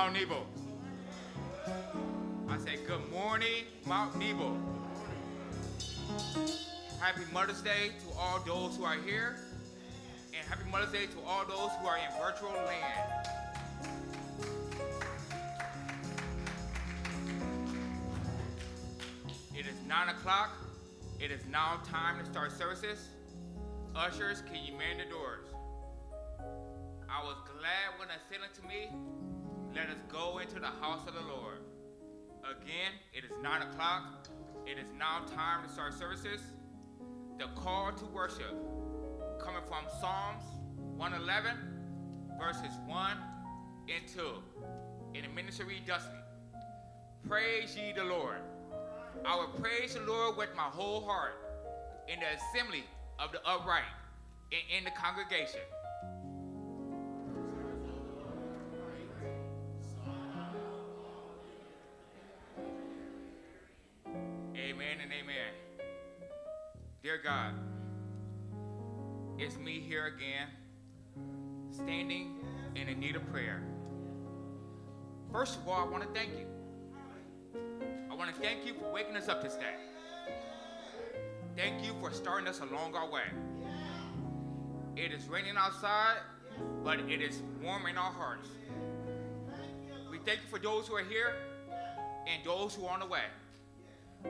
Mount Nebo. I say, good morning, Mount Nebo. Happy Mother's Day to all those who are here. And happy Mother's Day to all those who are in virtual land. It is 9 o'clock. It is now time to start services. Ushers, can you man the doors? I was glad when they said to me, go into the house of the Lord. Again, it is 9 o'clock. It is now time to start services. The call to worship, coming from Psalms 111, verses 1 and 2, in the ministry Dusty. Praise ye the Lord. I will praise the Lord with my whole heart in the assembly of the upright and in the congregation. Amen. Dear God, it's me here again, standing in the need of prayer. First of all, I want to thank you. I want to thank you for waking us up this day. Thank you for starting us along our way. It is raining outside, but it is warm in our hearts. We thank you for those who are here and those who are on the way.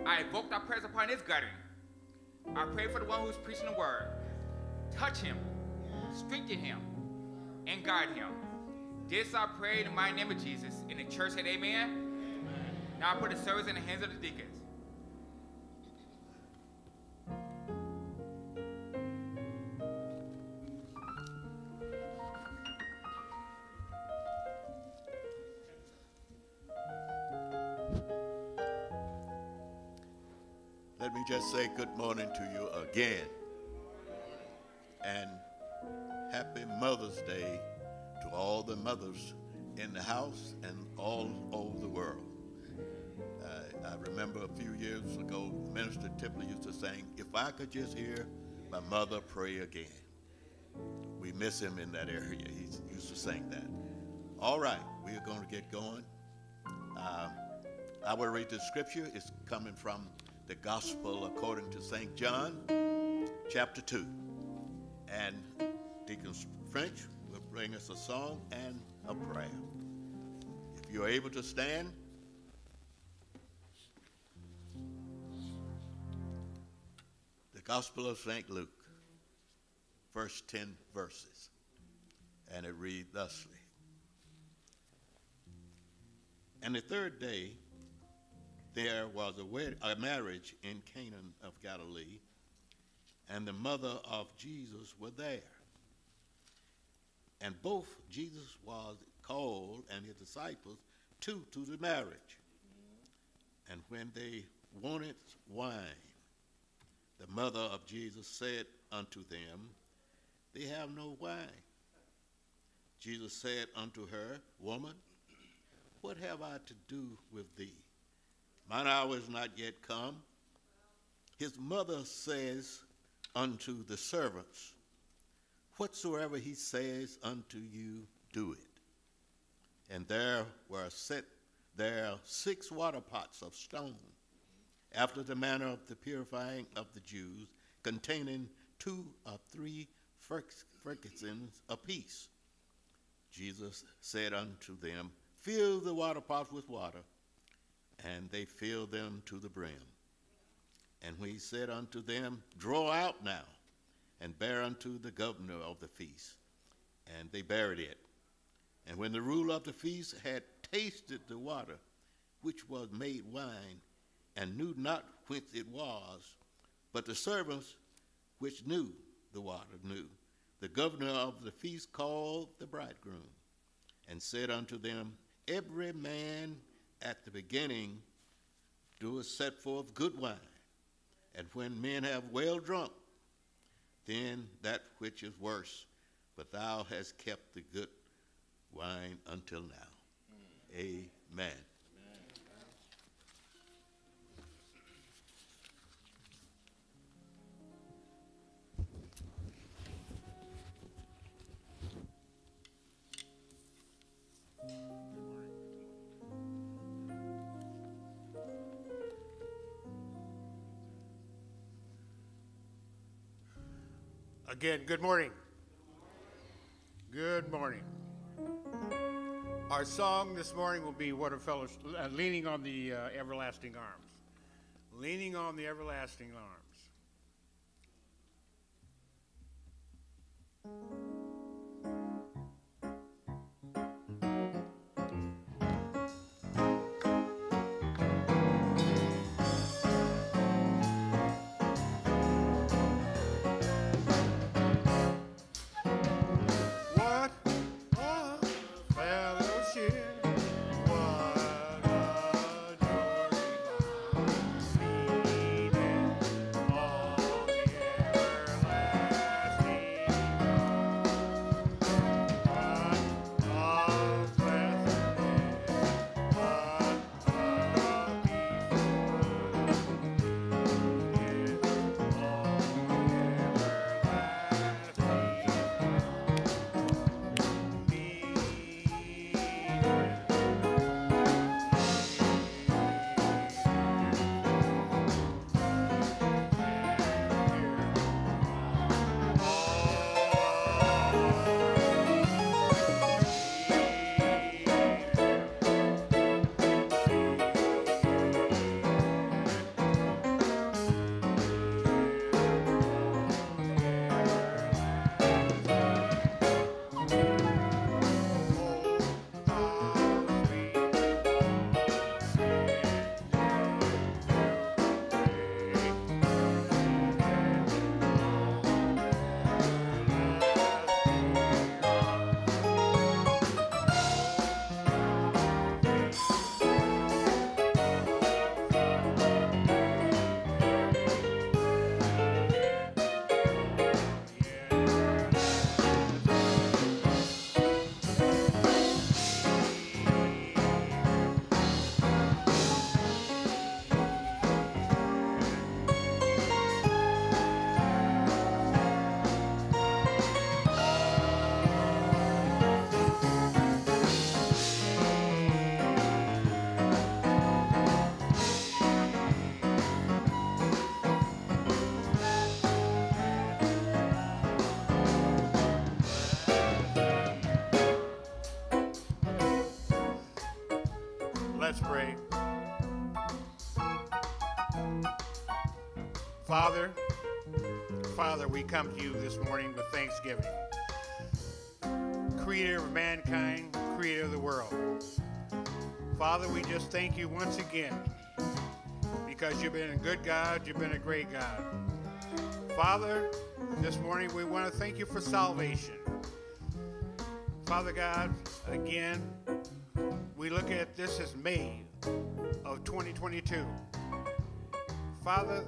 I invoke our prayers upon this gathering. I pray for the one who's preaching the word. Touch him, strengthen him, and guide him. This I pray in the mighty name of Jesus. In the church said amen. amen. Now I put the service in the hands of the deacons. Let me just say good morning to you again. And happy Mother's Day to all the mothers in the house and all over the world. Uh, I remember a few years ago, Minister Tipley used to sing, If I could just hear my mother pray again. We miss him in that area. He used to sing that. All right, we are going to get going. Uh, I will read the scripture. It's coming from the Gospel according to St. John, chapter 2. And Deacon French will bring us a song and a prayer. If you're able to stand, the Gospel of St. Luke, first 10 verses. And it reads thusly And the third day, there was a, wed- a marriage in Canaan of Galilee, and the mother of Jesus were there. And both Jesus was called and his disciples to to the marriage. And when they wanted wine, the mother of Jesus said unto them, They have no wine. Jesus said unto her, Woman, what have I to do with thee? Mine hour is not yet come. His mother says unto the servants, Whatsoever he says unto you, do it. And there were set there six water pots of stone, after the manner of the purifying of the Jews, containing two or three firkins apiece. Jesus said unto them, Fill the water pots with water and they filled them to the brim. And he said unto them, Draw out now, and bear unto the governor of the feast. And they buried it. And when the ruler of the feast had tasted the water, which was made wine, and knew not whence it was, but the servants which knew the water knew, the governor of the feast called the bridegroom, and said unto them, Every man at the beginning doeth set forth good wine, and when men have well drunk, then that which is worse, but thou hast kept the good wine until now. Mm. Amen. Again, good morning. Good morning. Our song this morning will be What a Fellow, uh, Leaning on the uh, Everlasting Arms. Leaning on the Everlasting Arms. Morning with thanksgiving. Creator of mankind, creator of the world. Father, we just thank you once again because you've been a good God, you've been a great God. Father, this morning we want to thank you for salvation. Father God, again, we look at this as May of 2022. Father,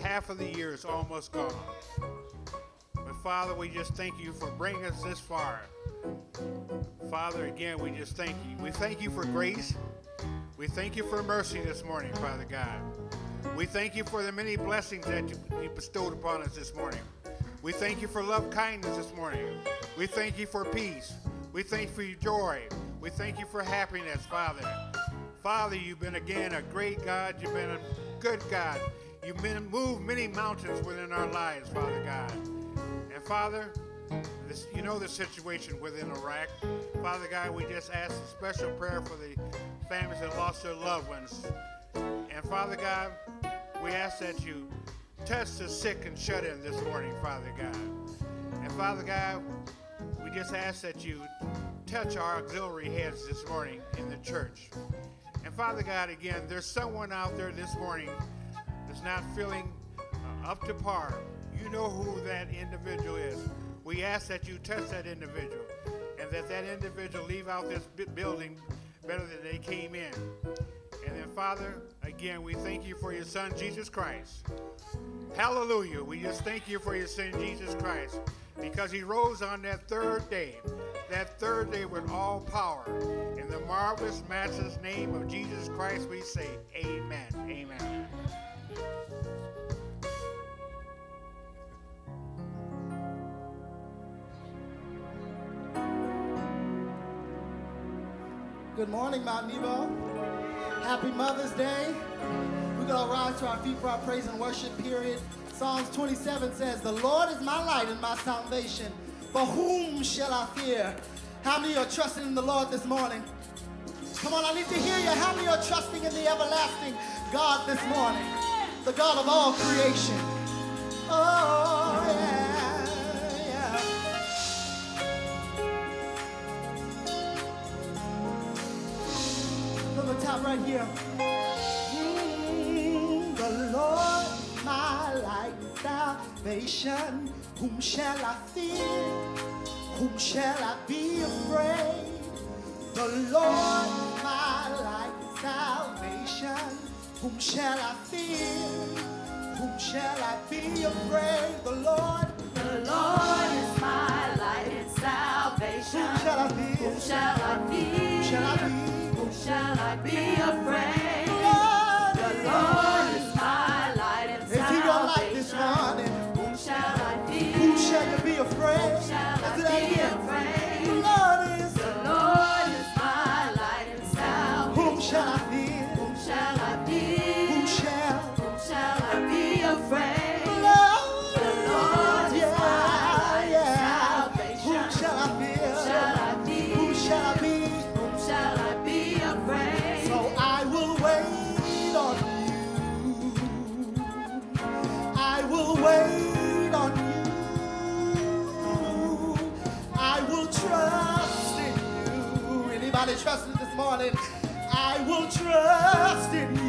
half of the year is almost gone. Father, we just thank you for bringing us this far. Father, again, we just thank you. We thank you for grace. We thank you for mercy this morning, Father God. We thank you for the many blessings that you, you bestowed upon us this morning. We thank you for love kindness this morning. We thank you for peace. We thank you for your joy. We thank you for happiness, Father. Father, you've been again a great God. You've been a good God. You've been moved many mountains within our lives, Father God. And Father, this, you know the situation within Iraq. Father God, we just ask a special prayer for the families that lost their loved ones. And Father God, we ask that you touch the sick and shut in this morning, Father God. And Father God, we just ask that you touch our auxiliary heads this morning in the church. And Father God, again, there's someone out there this morning that's not feeling uh, up to par. You know who that individual is. We ask that you touch that individual and that that individual leave out this building better than they came in. And then, Father, again, we thank you for your Son, Jesus Christ. Hallelujah. We just thank you for your Son, Jesus Christ, because he rose on that third day that third day with all power. In the marvelous, matchless name of Jesus Christ, we say, Amen. Amen. Good morning, Mount Nebo. Happy Mother's Day. We're going to rise to our feet for our praise and worship period. Psalms 27 says, The Lord is my light and my salvation. For whom shall I fear? How many are trusting in the Lord this morning? Come on, I need to hear you. How many are trusting in the everlasting God this morning? The God of all creation. Oh, yeah. top right here. The Lord, my light and salvation, whom shall I fear? Whom shall I be afraid? The Lord, my light and salvation, whom shall I fear? Whom shall I be afraid? The Lord, the Lord is my light and salvation. Whom shall I fear? Whom shall I fear? Whom shall I fear? shall I be afraid? trust me this morning. I will trust in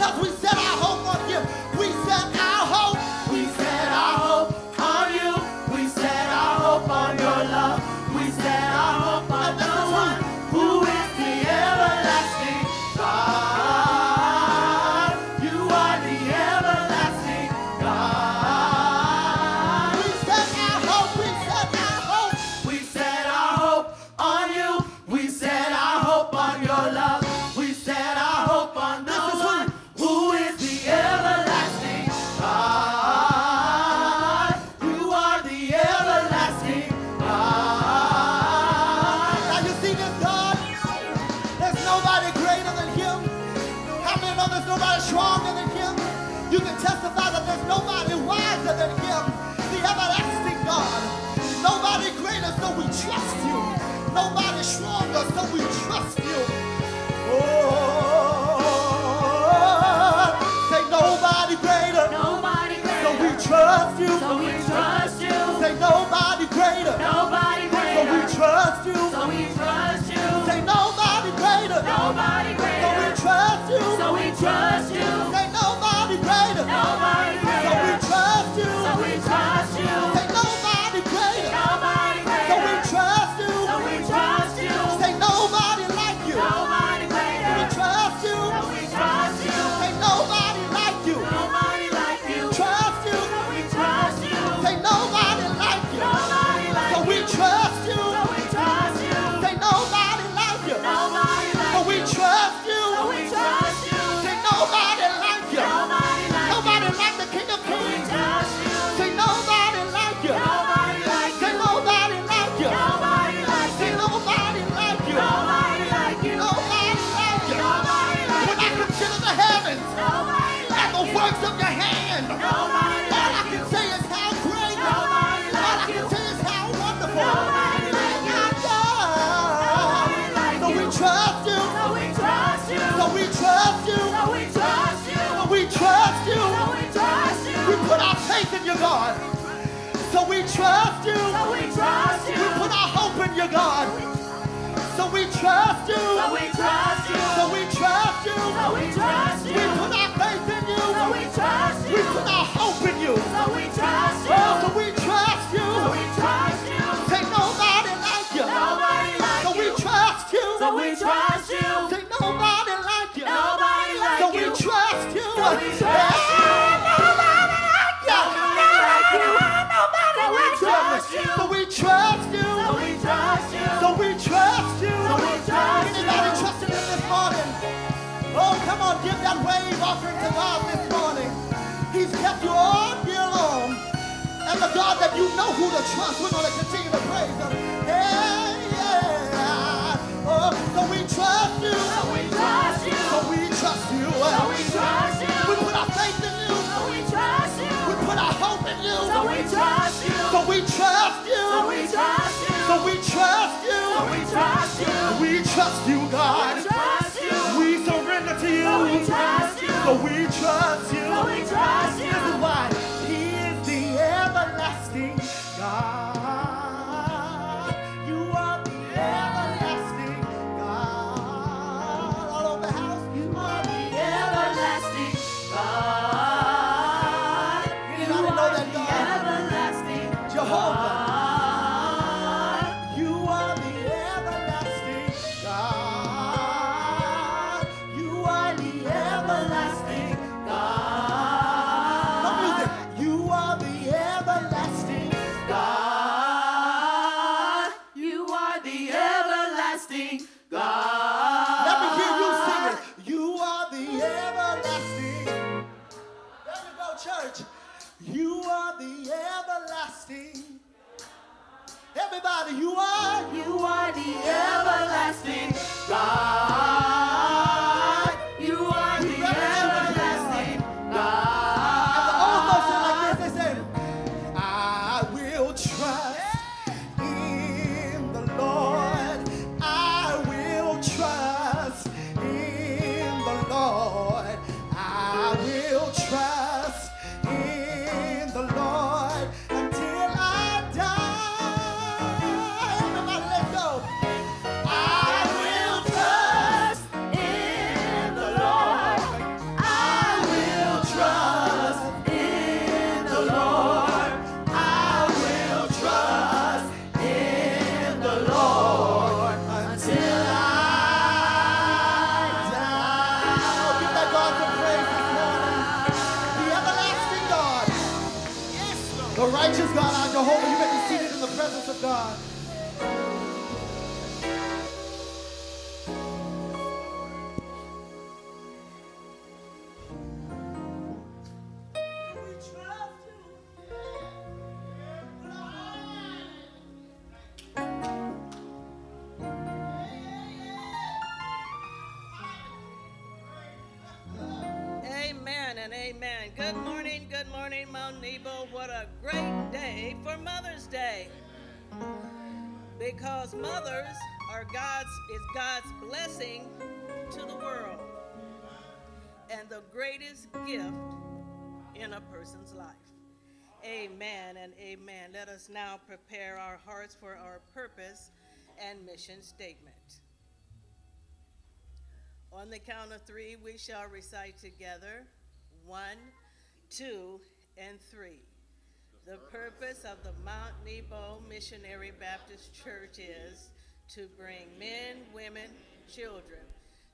다 we trust you. So we trust you. We put our hope in you, God. So we trust you. So we trust you. So we trust you. So we trust you. that wave offering to God this morning. He's kept you all year long. And the God that you know who to trust, we're going to continue to praise him. Yeah, yeah. Oh, so we trust you. So we trust you. So we trust you. So we trust you. We put our faith in you. So we trust you. We put our hope in you. So we trust you. So we trust you. So we trust you. So we Because mothers are God's is God's blessing to the world. And the greatest gift in a person's life. Amen and amen. Let us now prepare our hearts for our purpose and mission statement. On the count of three, we shall recite together one, two, and three. The purpose of the Mount Nebo Missionary Baptist Church is to bring men, women, children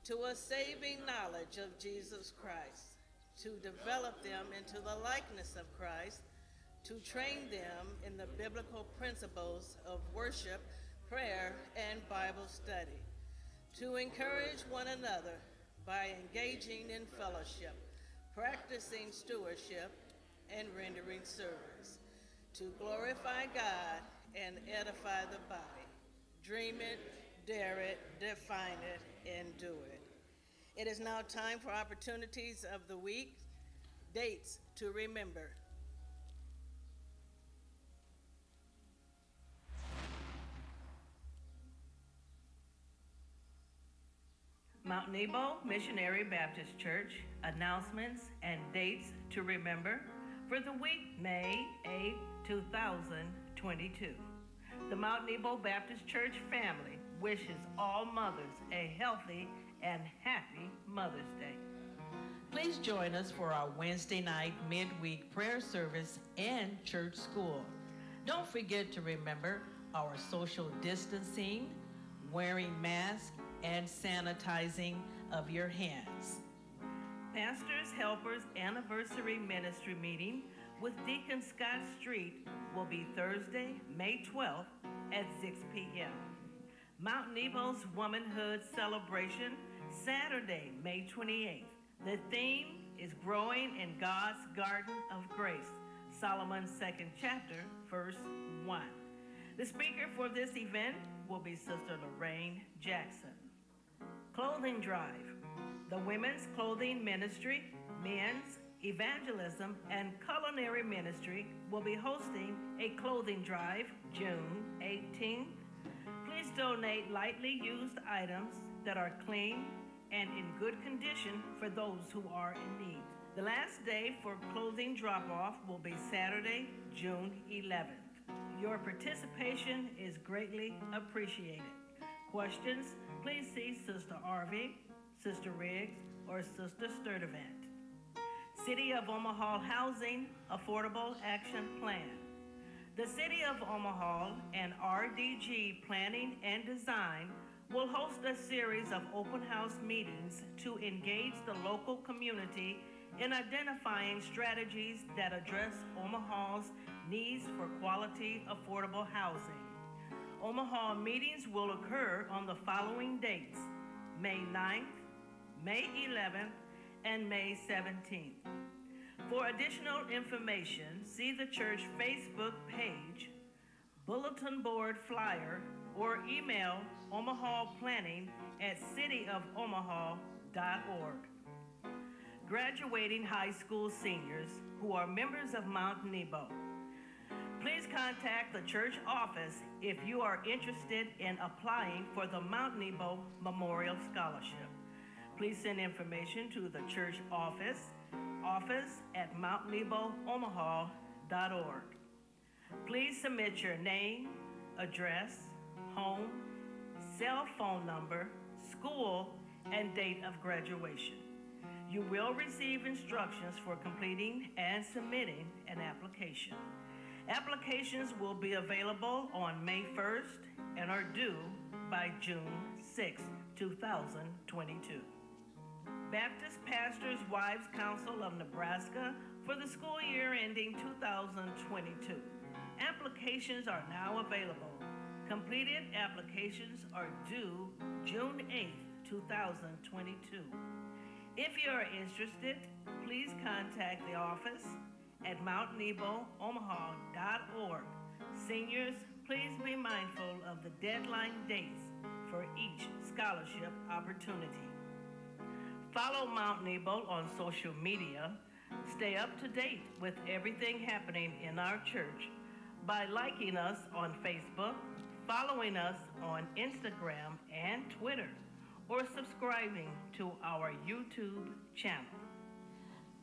to a saving knowledge of Jesus Christ, to develop them into the likeness of Christ, to train them in the biblical principles of worship, prayer, and Bible study to encourage one another by engaging in fellowship, practicing stewardship, and rendering service, to glorify God and edify the body. Dream it, dare it, define it, and do it. It is now time for opportunities of the week, dates to remember. Mount Nebo Missionary Baptist Church announcements and dates to remember for the week May 8, 2022. The Mount Nebo Baptist Church family wishes all mothers a healthy and happy Mother's Day. Please join us for our Wednesday night midweek prayer service and church school. Don't forget to remember our social distancing, wearing masks, and sanitizing of your hands. Pastors Helpers Anniversary Ministry Meeting with Deacon Scott Street will be Thursday, May 12th at 6 p.m. Mount Nebo's Womanhood Celebration, Saturday, May 28th. The theme is Growing in God's Garden of Grace, Solomon's second chapter, verse 1. The speaker for this event will be Sister Lorraine Jackson. Clothing Drive. The Women's Clothing Ministry, Men's Evangelism, and Culinary Ministry will be hosting a clothing drive June 18th. Please donate lightly used items that are clean and in good condition for those who are in need. The last day for clothing drop off will be Saturday, June 11th. Your participation is greatly appreciated. Questions? Please see Sister Arvie, Sister Riggs, or Sister Sturdivant. City of Omaha Housing Affordable Action Plan. The City of Omaha and RDG Planning and Design will host a series of open house meetings to engage the local community in identifying strategies that address Omaha's needs for quality, affordable housing. Omaha meetings will occur on the following dates May 9th, May 11th, and May 17th. For additional information, see the church Facebook page, bulletin board flyer, or email Omaha Planning at cityofomaha.org. Graduating high school seniors who are members of Mount Nebo. Please contact the church office if you are interested in applying for the Mount Nebo Memorial Scholarship. Please send information to the church office, office at mountneboomaha.org. Please submit your name, address, home, cell phone number, school, and date of graduation. You will receive instructions for completing and submitting an application. Applications will be available on May 1st and are due by June 6, 2022. Baptist Pastors Wives Council of Nebraska for the school year ending 2022. Applications are now available. Completed applications are due June 8th, 2022. If you are interested, please contact the office at mountneboomaha.org. Seniors, please be mindful of the deadline dates for each scholarship opportunity. Follow Mount Nebo on social media. Stay up to date with everything happening in our church by liking us on Facebook, following us on Instagram and Twitter, or subscribing to our YouTube channel.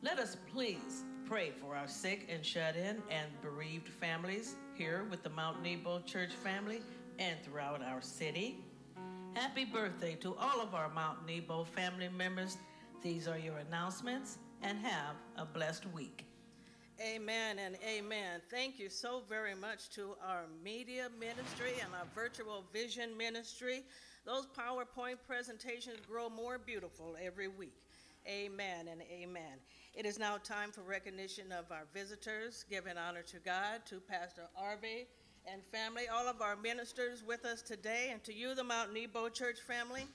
Let us please pray for our sick and shut in and bereaved families here with the Mount Nebo Church family and throughout our city. Happy birthday to all of our Mount Nebo family members. These are your announcements and have a blessed week. Amen and amen. Thank you so very much to our media ministry and our virtual vision ministry. Those PowerPoint presentations grow more beautiful every week. Amen and amen. It is now time for recognition of our visitors, giving honor to God, to Pastor Arvie and family, all of our ministers with us today, and to you, the Mount Nebo Church family.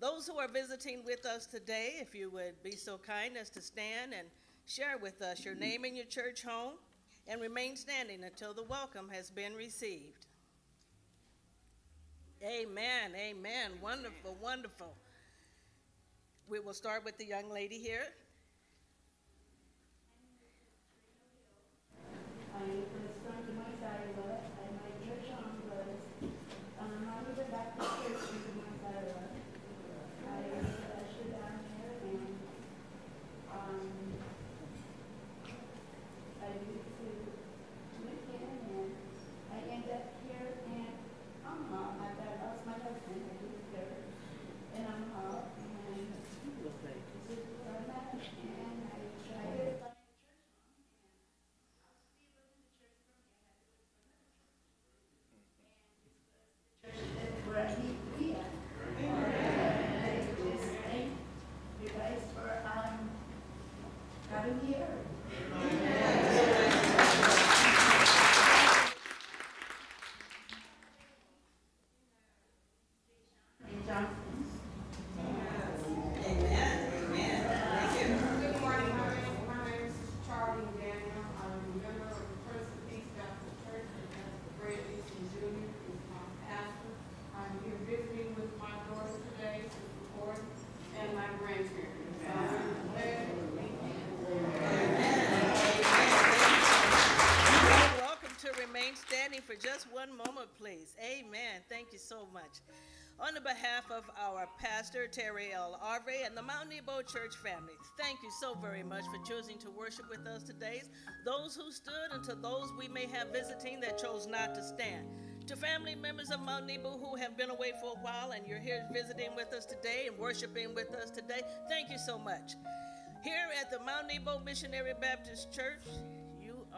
Those who are visiting with us today, if you would be so kind as to stand and share with us your name and your church home, and remain standing until the welcome has been received. Amen, amen. Wonderful, wonderful. We will start with the young lady here. I am from the son to my Iowa, and my church home was, um, Mount River Baptist Church in Mount Iowa. I was ushered down here and, um, I used to live here and I ended up here in Omaha. After I lost my husband, I moved there in Omaha and this is where I'm at and I tried to find a church home. where I need to be at. I just thank you guys for, um, having me here. In Johnson. Good morning, my name, my name is Charlie Daniel, I'm a member of the Prince of Peace Baptist Church, and Pastor Fred Easton Jr. is my pastor. I'm here visiting with my daughter today, Sister Gordon, and my grandparents. So I'm glad to be here. You're welcome to remain standing for just one moment, please. Amen. Thank you so much. On the behalf of our pastor, Terry L. Arvie, and the Mount Nebo Church family, thank you so very much for choosing to worship with us today. Those who stood and to those we may have visiting that chose not to stand. To family members of Mount Nebo who have been away for a while and you're here visiting with us today and worshiping with us today, thank you so much. Here at the Mount Nebo Missionary Baptist Church,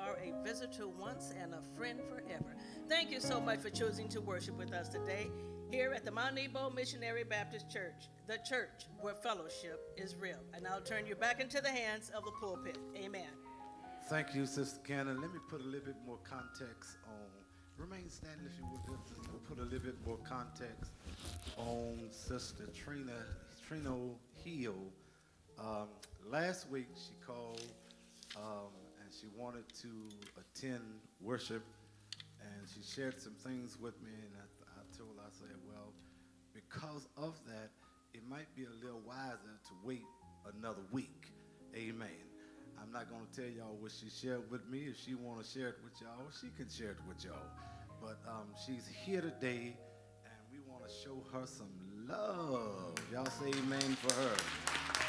are a visitor once and a friend forever. Thank you so much for choosing to worship with us today here at the Mount Nebo Missionary Baptist Church, the church where fellowship is real. And I'll turn you back into the hands of the pulpit. Amen. Thank you, Sister Cannon. Let me put a little bit more context on. Remain standing if you would. Put a little bit more context on Sister Trina Trino Hill. Um, last week she called um, and she wanted to attend worship, and she shared some things with me. And I, I told her, I said, well, because of that, it might be a little wiser to wait another week. Amen. I'm not going to tell y'all what she shared with me. If she want to share it with y'all, she can share it with y'all. But um, she's here today, and we want to show her some love. Y'all say amen for her.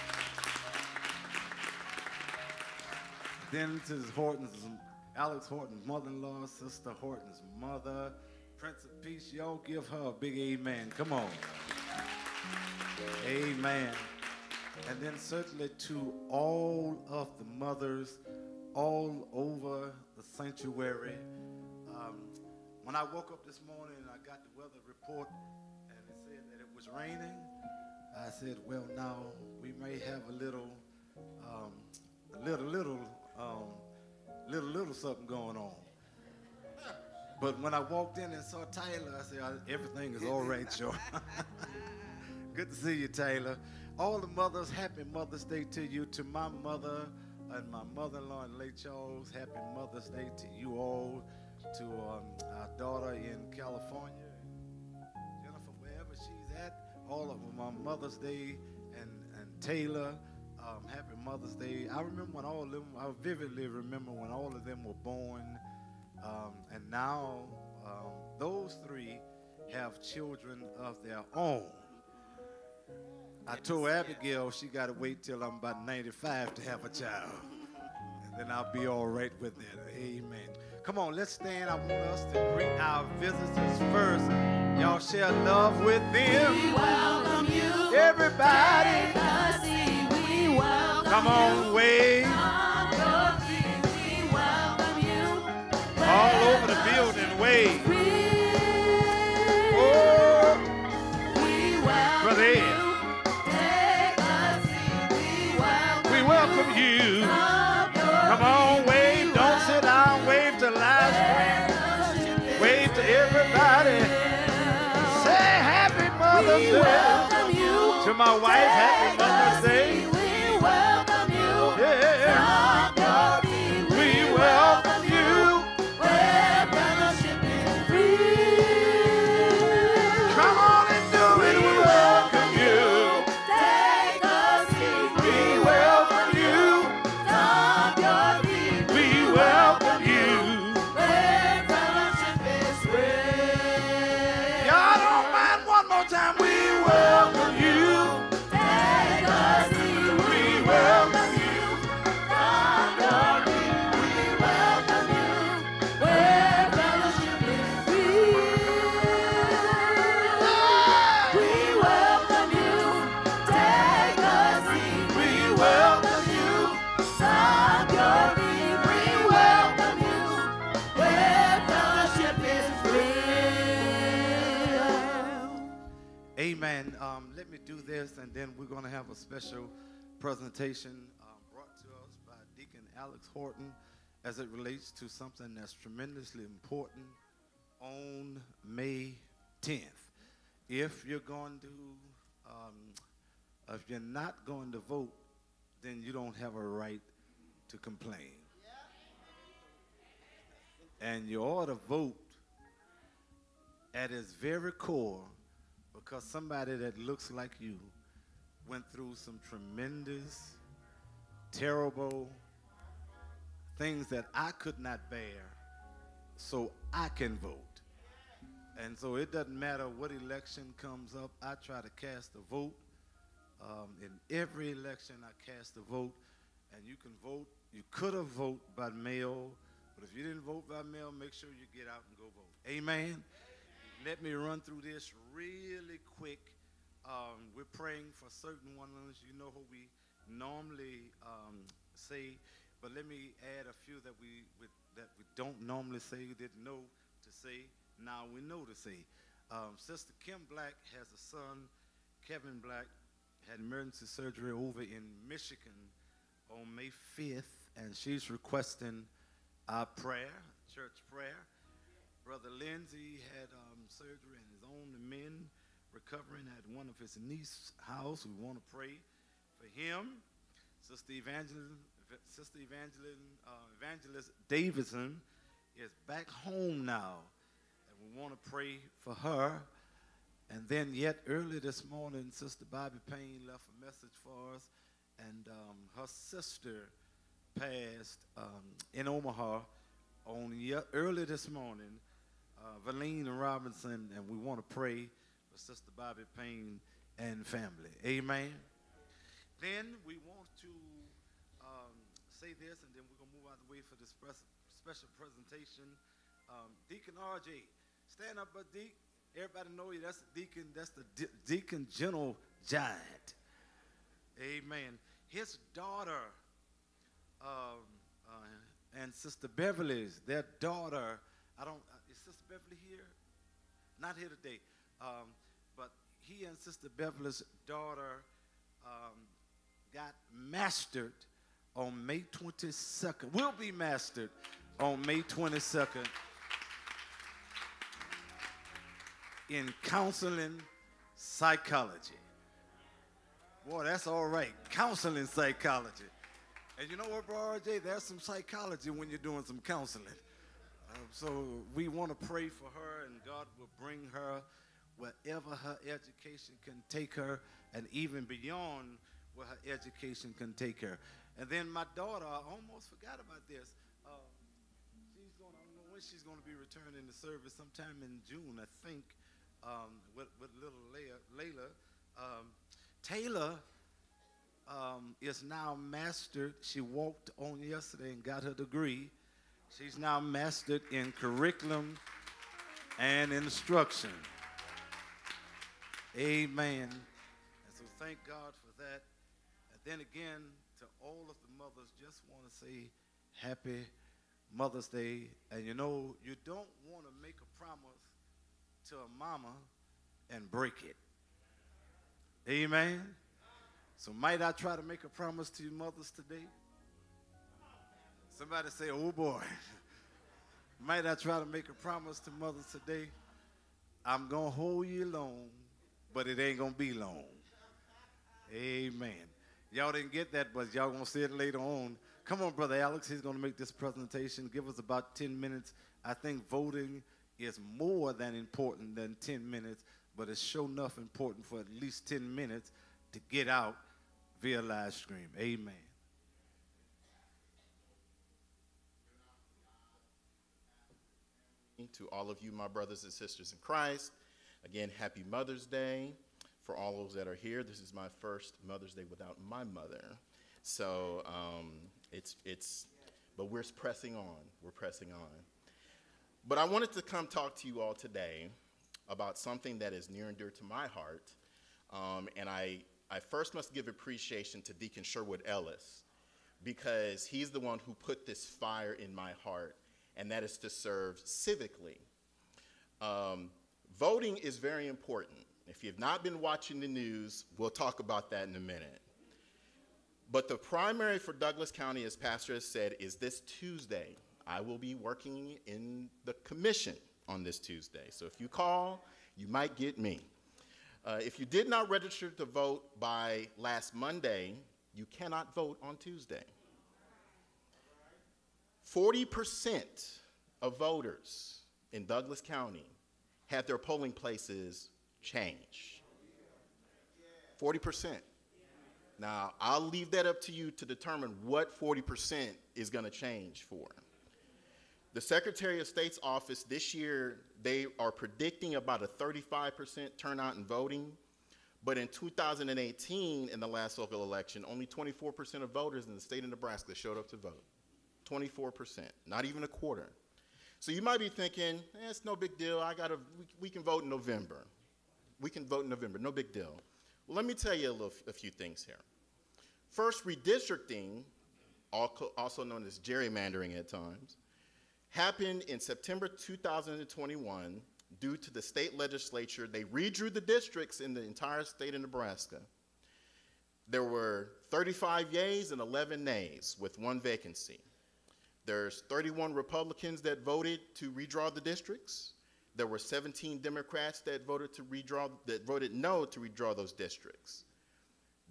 Then to Horton's, Alex Horton's mother-in-law, Sister Horton's mother, Prince of Peace. Y'all give her a big amen. Come on. Amen. And then certainly to all of the mothers all over the sanctuary. Um, when I woke up this morning, and I got the weather report, and it said that it was raining. I said, well, now we may have a little, um, little, little, um, little, little something going on. But when I walked in and saw Taylor, I said, "Uh, everything is all right, Joe. Good to see you, Taylor. All the mothers, happy Mother's Day to you. To my mother and my mother-in-law and late Charles, happy Mother's Day to you all. To um, our daughter in California, Jennifer, wherever she's at, all of them on Mother's Day, and, and Taylor, um, happy Mother's Day. I remember when all of them, I vividly remember when all of them were born, um, and now um, those three have children of their own. I told Abigail she got to wait till I'm about 95 to have a child. And then I'll be all right with it. Amen. Come on, let's stand. I want us to greet our visitors first. Y'all share love with them. We welcome you. Everybody. Take Come on, wave. All over the building, wave. Then we're going to have a special presentation um, brought to us by Deacon Alex Horton as it relates to something that's tremendously important on May 10th. If you're going to, um, if you're not going to vote, then you don't have a right to complain. And you ought to vote at its very core because somebody that looks like you went through some tremendous, terrible things that I could not bear, so I can vote. And so it doesn't matter what election comes up, I try to cast a vote. Um, in every election, I cast a vote, and you can vote. You could have voted by mail, but if you didn't vote by mail, make sure you get out and go vote. Amen. Let me run through this really quick. Um, we're praying for certain ones. You know who we normally um, say, but let me add a few that we with, that we don't normally say, didn't know to say. Now we know to say. Um, Sister Kim Black has a son, Kevin Black, had emergency surgery over in Michigan on May 5th, and she's requesting our prayer, church prayer. Brother Lindsay had um, surgery and is on the mend, recovering at one of his niece's house. We want to pray for him. Sister Evangeline, Sister Evangeline, uh, Evangelist Davidson is back home now, and we want to pray for her. And then yet early this morning, Sister Bobby Payne left a message for us, and um, her sister passed um, in Omaha on early this morning. Uh, Valine Robinson, and we want to pray for Sister Bobby Payne and family. Amen. Then we want to um, say this, and then we're gonna move out of the way for this special presentation. Um, Deacon RJ, stand up, but Deacon. Everybody know you. That's the Deacon. That's the De- Deacon General Giant. Amen. His daughter um, uh, and Sister Beverly's, their daughter. I don't. Uh, is Sister Beverly here? Not here today. Um, he and Sister Beverly's daughter um, got mastered on May 22nd. Will be mastered on May 22nd in counseling psychology. Boy, that's all right. Counseling psychology. And you know what, bro, RJ? There's some psychology when you're doing some counseling. Um, so we want to pray for her, and God will bring her wherever her education can take her, and even beyond where her education can take her. And then my daughter, I almost forgot about this. Uh, she's going. I don't know when she's going to be returning to service. Sometime in June, I think, um, with, with little Leia, Layla. Um, Taylor um, is now mastered. She walked on yesterday and got her degree. She's now mastered in curriculum and instruction. Amen. And so thank God for that. And then again, to all of the mothers, just want to say happy Mother's Day. And you know, you don't want to make a promise to a mama and break it. Amen. So might I try to make a promise to you mothers today? Somebody say, oh boy. might I try to make a promise to mothers today? I'm going to hold you long, but it ain't going to be long. Amen. Y'all didn't get that, but y'all going to see it later on. Come on, Brother Alex. He's going to make this presentation. Give us about 10 minutes. I think voting is more than important than 10 minutes, but it's sure enough important for at least 10 minutes to get out via live stream. Amen. To all of you, my brothers and sisters in Christ, again, happy Mother's Day. For all those that are here, this is my first Mother's Day without my mother. So um, it's, it's, but we're pressing on. We're pressing on. But I wanted to come talk to you all today about something that is near and dear to my heart. Um, and I, I first must give appreciation to Deacon Sherwood Ellis because he's the one who put this fire in my heart, and that is to serve civically. Um, voting is very important. If you've not been watching the news, we'll talk about that in a minute. But the primary for Douglas County, as Pastor has said, is this Tuesday. I will be working in the commission on this Tuesday. So if you call, you might get me. Uh, if you did not register to vote by last Monday, you cannot vote on Tuesday. 40% of voters in Douglas County had their polling places changed. 40%. Now, I'll leave that up to you to determine what 40% is going to change for. The Secretary of State's office this year, they are predicting about a 35% turnout in voting. But in 2018, in the last local election, only 24% of voters in the state of Nebraska showed up to vote. 24%, not even a quarter. So you might be thinking, eh, it's no big deal. I gotta, we, we, can vote in November. We can vote in November, no big deal. Well, let me tell you a, little, a few things here. First, redistricting, also known as gerrymandering at times, happened in September 2021 due to the state legislature. They redrew the districts in the entire state of Nebraska. There were 35 yeas and 11 nays with one vacancy. There's 31 Republicans that voted to redraw the districts. There were 17 Democrats that voted to redraw that voted no to redraw those districts.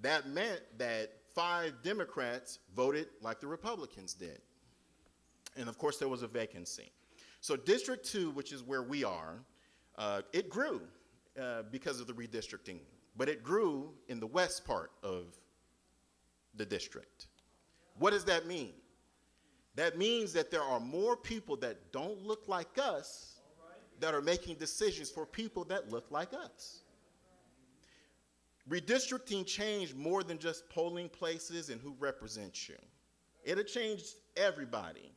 That meant that five Democrats voted like the Republicans did. And of course, there was a vacancy. So District 2, which is where we are, uh, it grew uh, because of the redistricting, but it grew in the west part of the district. What does that mean? That means that there are more people that don't look like us that are making decisions for people that look like us. Redistricting changed more than just polling places and who represents you. It'll change everybody.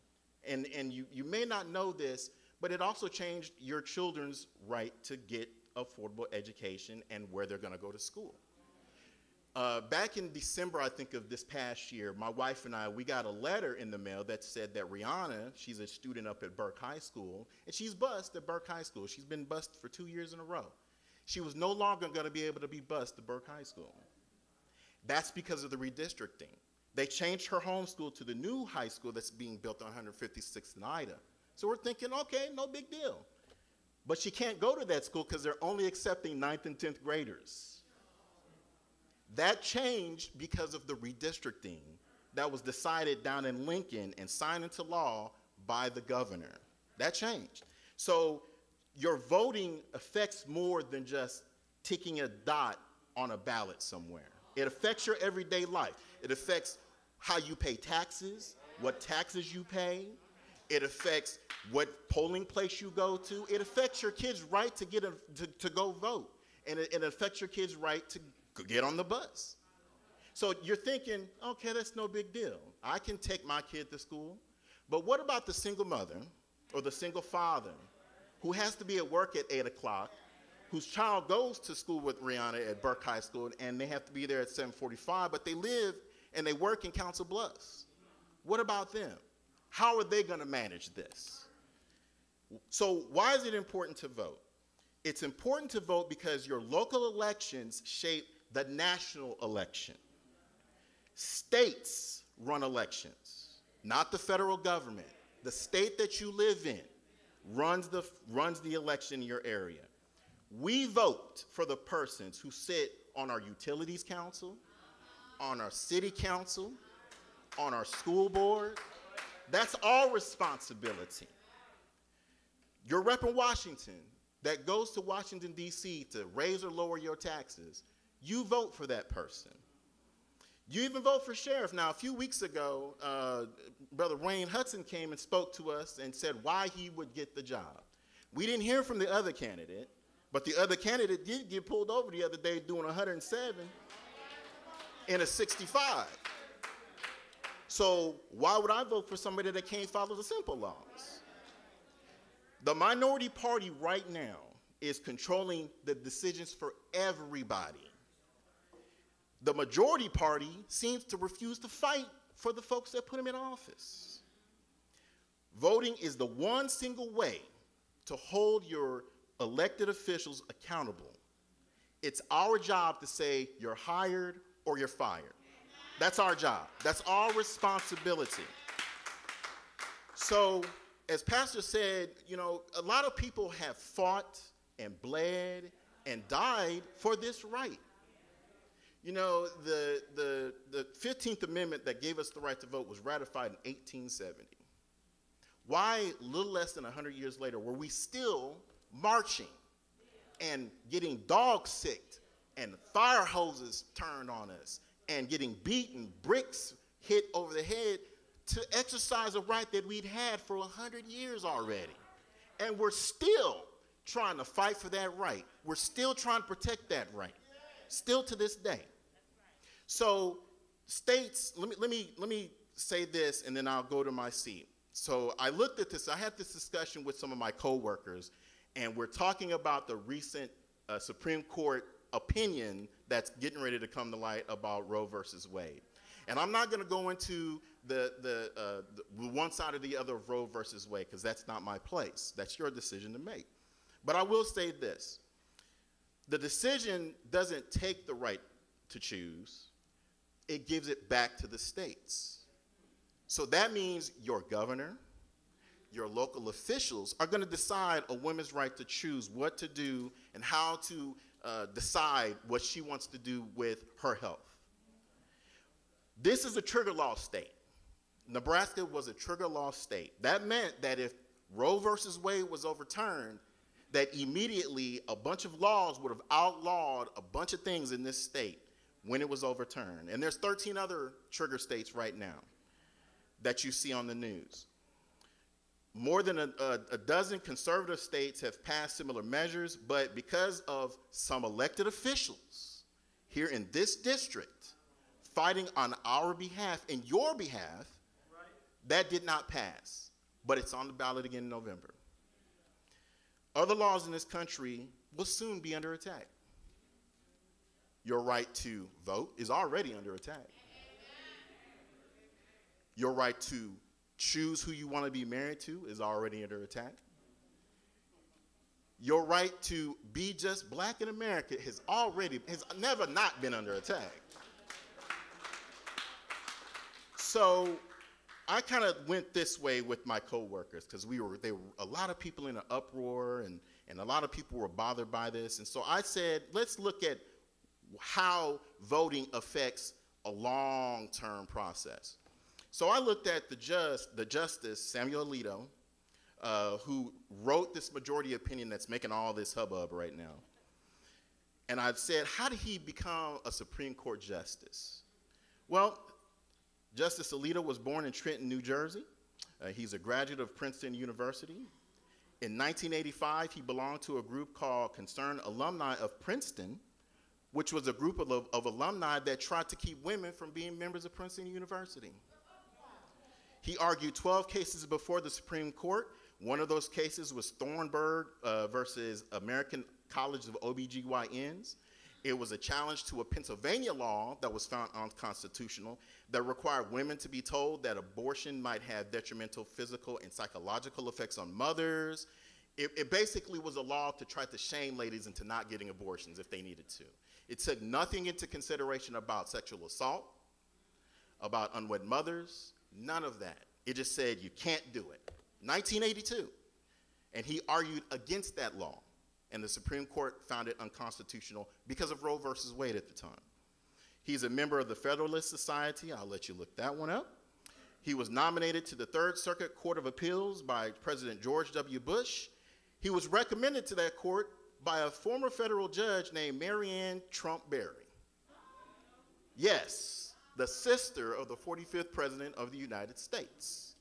And, and you, you may not know this, but it also changed your children's right to get affordable education and where they're going to go to school. Uh, back in December, I think of this past year, my wife and I, we got a letter in the mail that said that Rihanna, she's a student up at Burke High School, and she's bused at Burke High School. She's been bused for two years in a row. She was no longer going to be able to be bused at Burke High School. That's because of the redistricting. They changed her homeschool to the new high school that's being built on 156th and Ida. So we're thinking, okay, no big deal. But she can't go to that school because they're only accepting 9th and 10th graders. That changed because of the redistricting that was decided down in Lincoln and signed into law by the governor. That changed. So your voting affects more than just ticking a dot on a ballot somewhere. It affects your everyday life. It affects how you pay taxes, what taxes you pay. It affects what polling place you go to. It affects your kids' right to get a, to, to go vote. And it, it affects your kids' right to get on the bus. So you're thinking, okay, that's no big deal. I can take my kid to school. But what about the single mother or the single father who has to be at work at 8 o'clock, whose child goes to school with Rihanna at Burke High School, and they have to be there at 745, but they live and they work in Council Bluffs? What about them? How are they going to manage this? So why is it important to vote? It's important to vote because your local elections shape the national election. States run elections, not the federal government. The state that you live in runs the, runs the election in your area. We vote for the persons who sit on our utilities council, on our city council, on our school board. That's our responsibility. Your rep in Washington that goes to Washington, D.C. to raise or lower your taxes, you vote for that person. You even vote for sheriff. Now, a few weeks ago, uh, Brother Wayne Hudson came and spoke to us and said why he would get the job. We didn't hear from the other candidate, but the other candidate did get pulled over the other day doing 107 in a 65. So why would I vote for somebody that can't follow the simple laws? The minority party right now is controlling the decisions for everybody. The majority party seems to refuse to fight for the folks that put him in office. Voting is the one single way to hold your elected officials accountable. It's our job to say you're hired or you're fired. That's our job. That's our responsibility. So, as Pastor said, you know, a lot of people have fought and bled and died for this right. You know, the, the, the 15th Amendment that gave us the right to vote was ratified in 1870. Why, a little less than 100 years later, were we still marching and getting dog sicked and fire hoses turned on us and getting beaten, bricks hit over the head to exercise a right that we'd had for 100 years already? And we're still trying to fight for that right. We're still trying to protect that right, still to this day. So states, let me, let me, let me say this and then I'll go to my seat. So I looked at this, I had this discussion with some of my coworkers and we're talking about the recent uh, Supreme Court opinion that's getting ready to come to light about Roe versus Wade. And I'm not going to go into the, the, uh, the one side or the other of Roe versus Wade because that's not my place. That's your decision to make. But I will say this the decision doesn't take the right to choose, it gives it back to the states. So that means your governor, your local officials are going to decide a woman's right to choose what to do and how to uh, decide what she wants to do with her health. This is a trigger law state. Nebraska was a trigger law state. That meant that if Roe versus Wade was overturned, that immediately a bunch of laws would have outlawed a bunch of things in this state when it was overturned. And there's 13 other trigger states right now that you see on the news. More than a, a, a, dozen conservative states have passed similar measures, but because of some elected officials here in this district fighting on our behalf, in your behalf, right. that did not pass. But it's on the ballot again in November. Other laws in this country will soon be under attack your right to vote is already under attack. Your right to choose who you want to be married to is already under attack. Your right to be just black in America has already, has never not been under attack. So I kind of went this way with my coworkers because we were there were a lot of people in an uproar and, and a lot of people were bothered by this. And so I said, let's look at how voting affects a long-term process. So I looked at the just the justice Samuel Alito, uh, who wrote this majority opinion that's making all this hubbub right now. And I said, how did he become a Supreme Court justice? Well, Justice Alito was born in Trenton, New Jersey. Uh, he's a graduate of Princeton University. In 1985, he belonged to a group called Concerned Alumni of Princeton, which was a group of, of alumni that tried to keep women from being members of Princeton University. He argued 12 cases before the Supreme Court. One of those cases was Thornburgh uh, versus American College of OBGYNs. It was a challenge to a Pennsylvania law that was found unconstitutional that required women to be told that abortion might have detrimental physical and psychological effects on mothers. It, it, basically was a law to try to shame ladies into not getting abortions if they needed to. It took nothing into consideration about sexual assault, about unwed mothers, none of that. It just said you can't do it. 1982. And he argued against that law. And the Supreme Court found it unconstitutional because of Roe versus Wade at the time. He's a member of the Federalist Society. I'll let you look that one up. He was nominated to the Third Circuit Court of Appeals by President George W. Bush. He was recommended to that court by a former federal judge named Maryanne Trump Barry. Yes, the sister of the 45th President of the United States.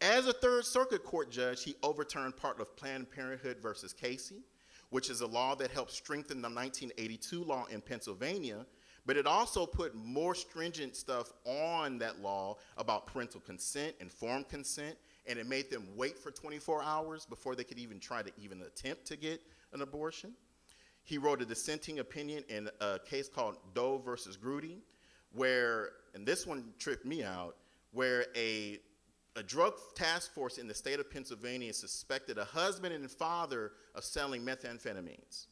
As a Third Circuit Court judge, he overturned part of Planned Parenthood versus Casey, which is a law that helped strengthen the 1982 law in Pennsylvania, but it also put more stringent stuff on that law about parental consent, and informed consent, and it made them wait for 24 hours before they could even try to even attempt to get an abortion. He wrote a dissenting opinion in a case called Doe versus Groody, where, and this one tripped me out, where a, a drug task force in the state of Pennsylvania suspected a husband and father of selling methamphetamines.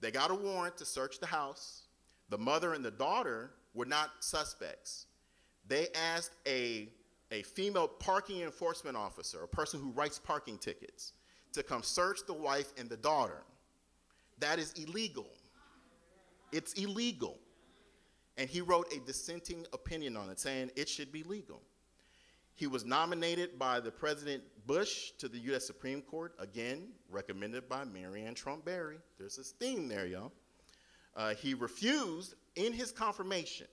They got a warrant to search the house. The mother and the daughter were not suspects. They asked a, a female parking enforcement officer, a person who writes parking tickets, to come search the wife and the daughter. That is illegal. It's illegal. And he wrote a dissenting opinion on it, saying it should be legal. He was nominated by the President Bush to the U.S. Supreme Court, again, recommended by Maryanne Trump Barry. There's this theme there, y'all. Uh, he refused in his confirmation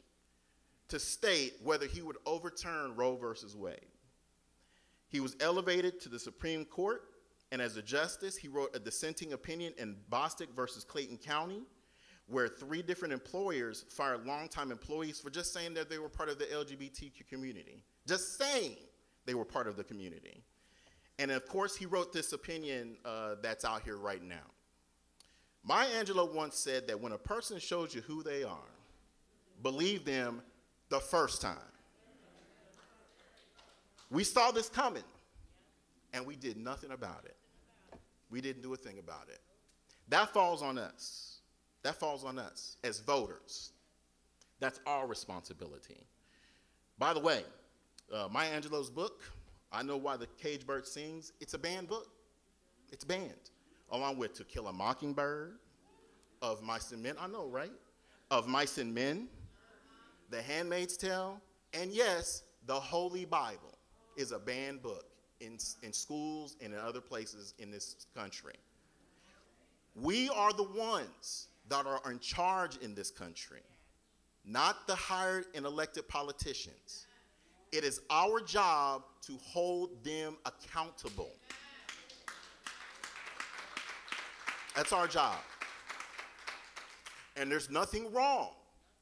to state whether he would overturn Roe versus Wade. He was elevated to the Supreme Court, and as a justice, he wrote a dissenting opinion in Bostock versus Clayton County, where three different employers fired longtime employees for just saying that they were part of the LGBTQ community. Just saying they were part of the community. And of course, he wrote this opinion uh, that's out here right now. Maya Angelou once said that when a person shows you who they are, believe them the first time. We saw this coming, and we did nothing about it. We didn't do a thing about it. That falls on us. That falls on us as voters. That's our responsibility. By the way, uh, Maya Angelou's book, I Know Why the Cage Bird Sings, it's a banned book. It's banned along with To Kill a Mockingbird, Of Mice and Men, I know, right? Of Mice and Men, The Handmaid's Tale, and yes, the Holy Bible is a banned book in, in schools and in other places in this country. We are the ones that are in charge in this country, not the hired and elected politicians. It is our job to hold them accountable. That's our job. And there's nothing wrong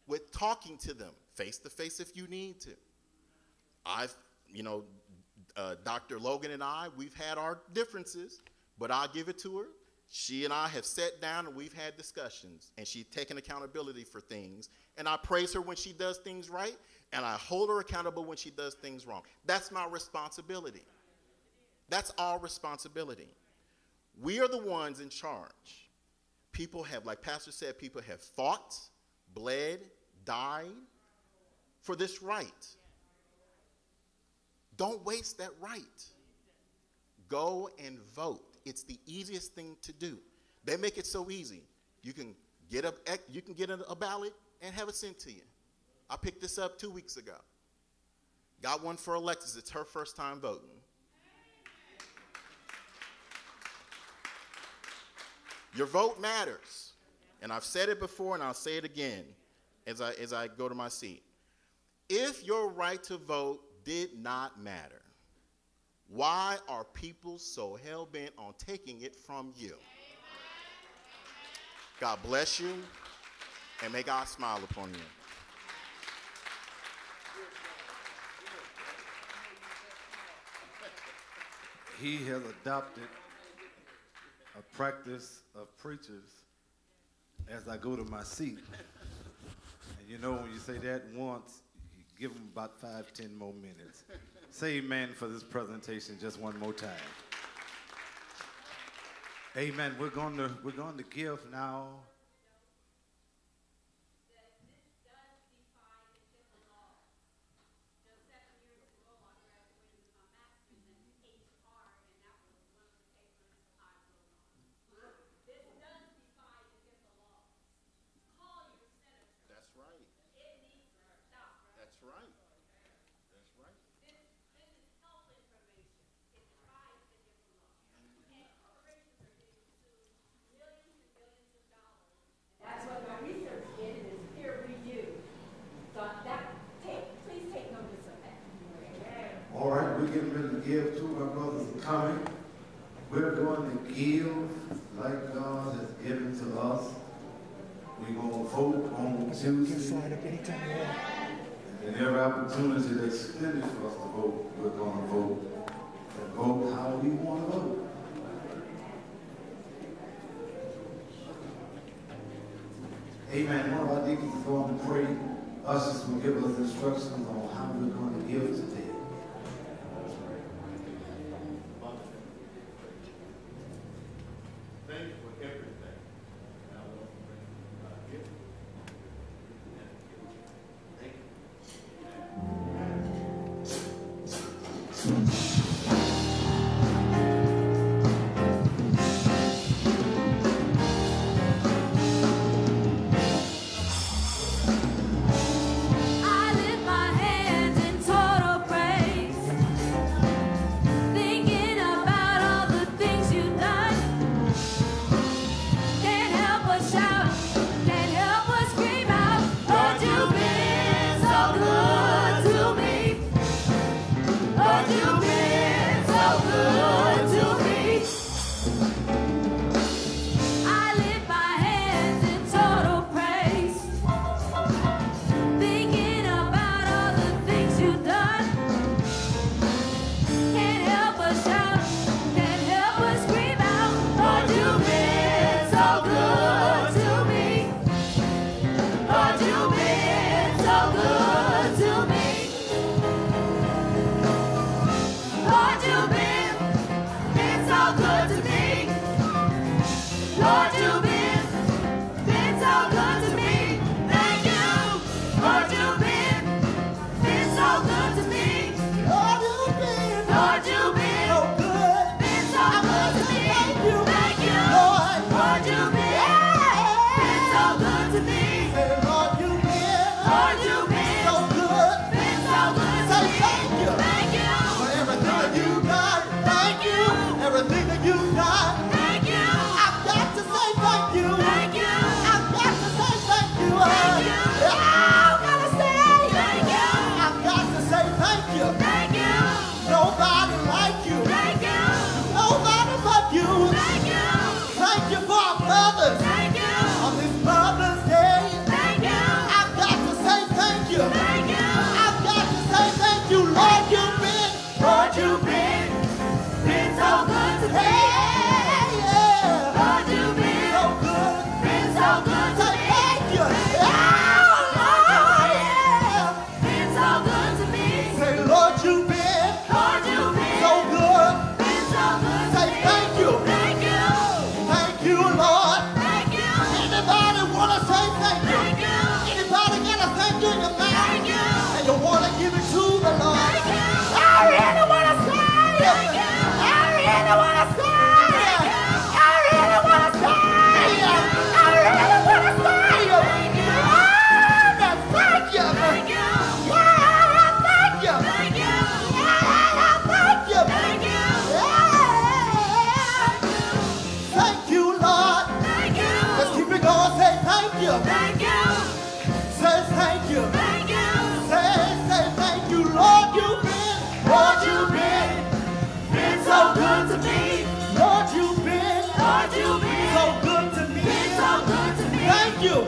with talking to them face to face if you need to. I've, you know, uh, Dr. Logan and I, we've had our differences, but I'll give it to her. She and I have sat down and we've had discussions, and she's taken accountability for things. And I praise her when she does things right, and I hold her accountable when she does things wrong. That's my responsibility. That's our responsibility. We are the ones in charge. People have, like Pastor said, people have fought, bled, died for this right. Don't waste that right. Go and vote. It's the easiest thing to do. They make it so easy. You can get a, you can get a, ballot and have it sent to you. I picked this up two weeks ago. Got one for Alexis. It's her first time voting. Your vote matters. And I've said it before and I'll say it again as I, as I go to my seat. If your right to vote did not matter. Why are people so hell bent on taking it from you? God bless you and may God smile upon you. He has adopted a practice of preachers as I go to my seat. And you know, when you say that once, Give them about five, ten more minutes. Say amen for this presentation just one more time. Amen. We're going to, we're going to give now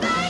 you.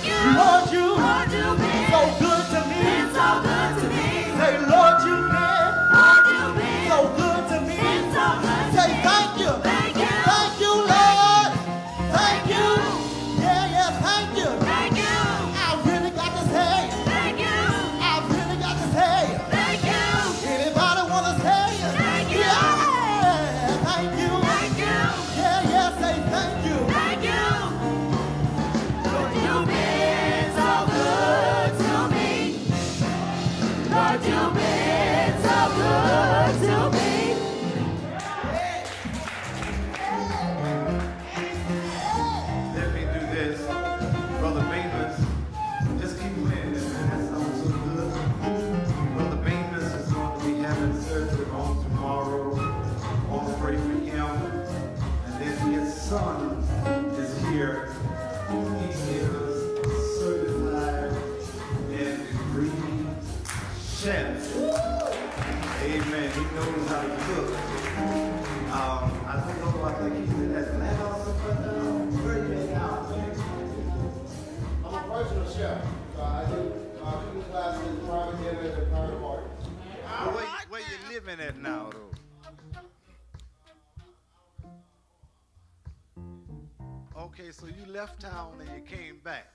Okay, so you left town and you came back.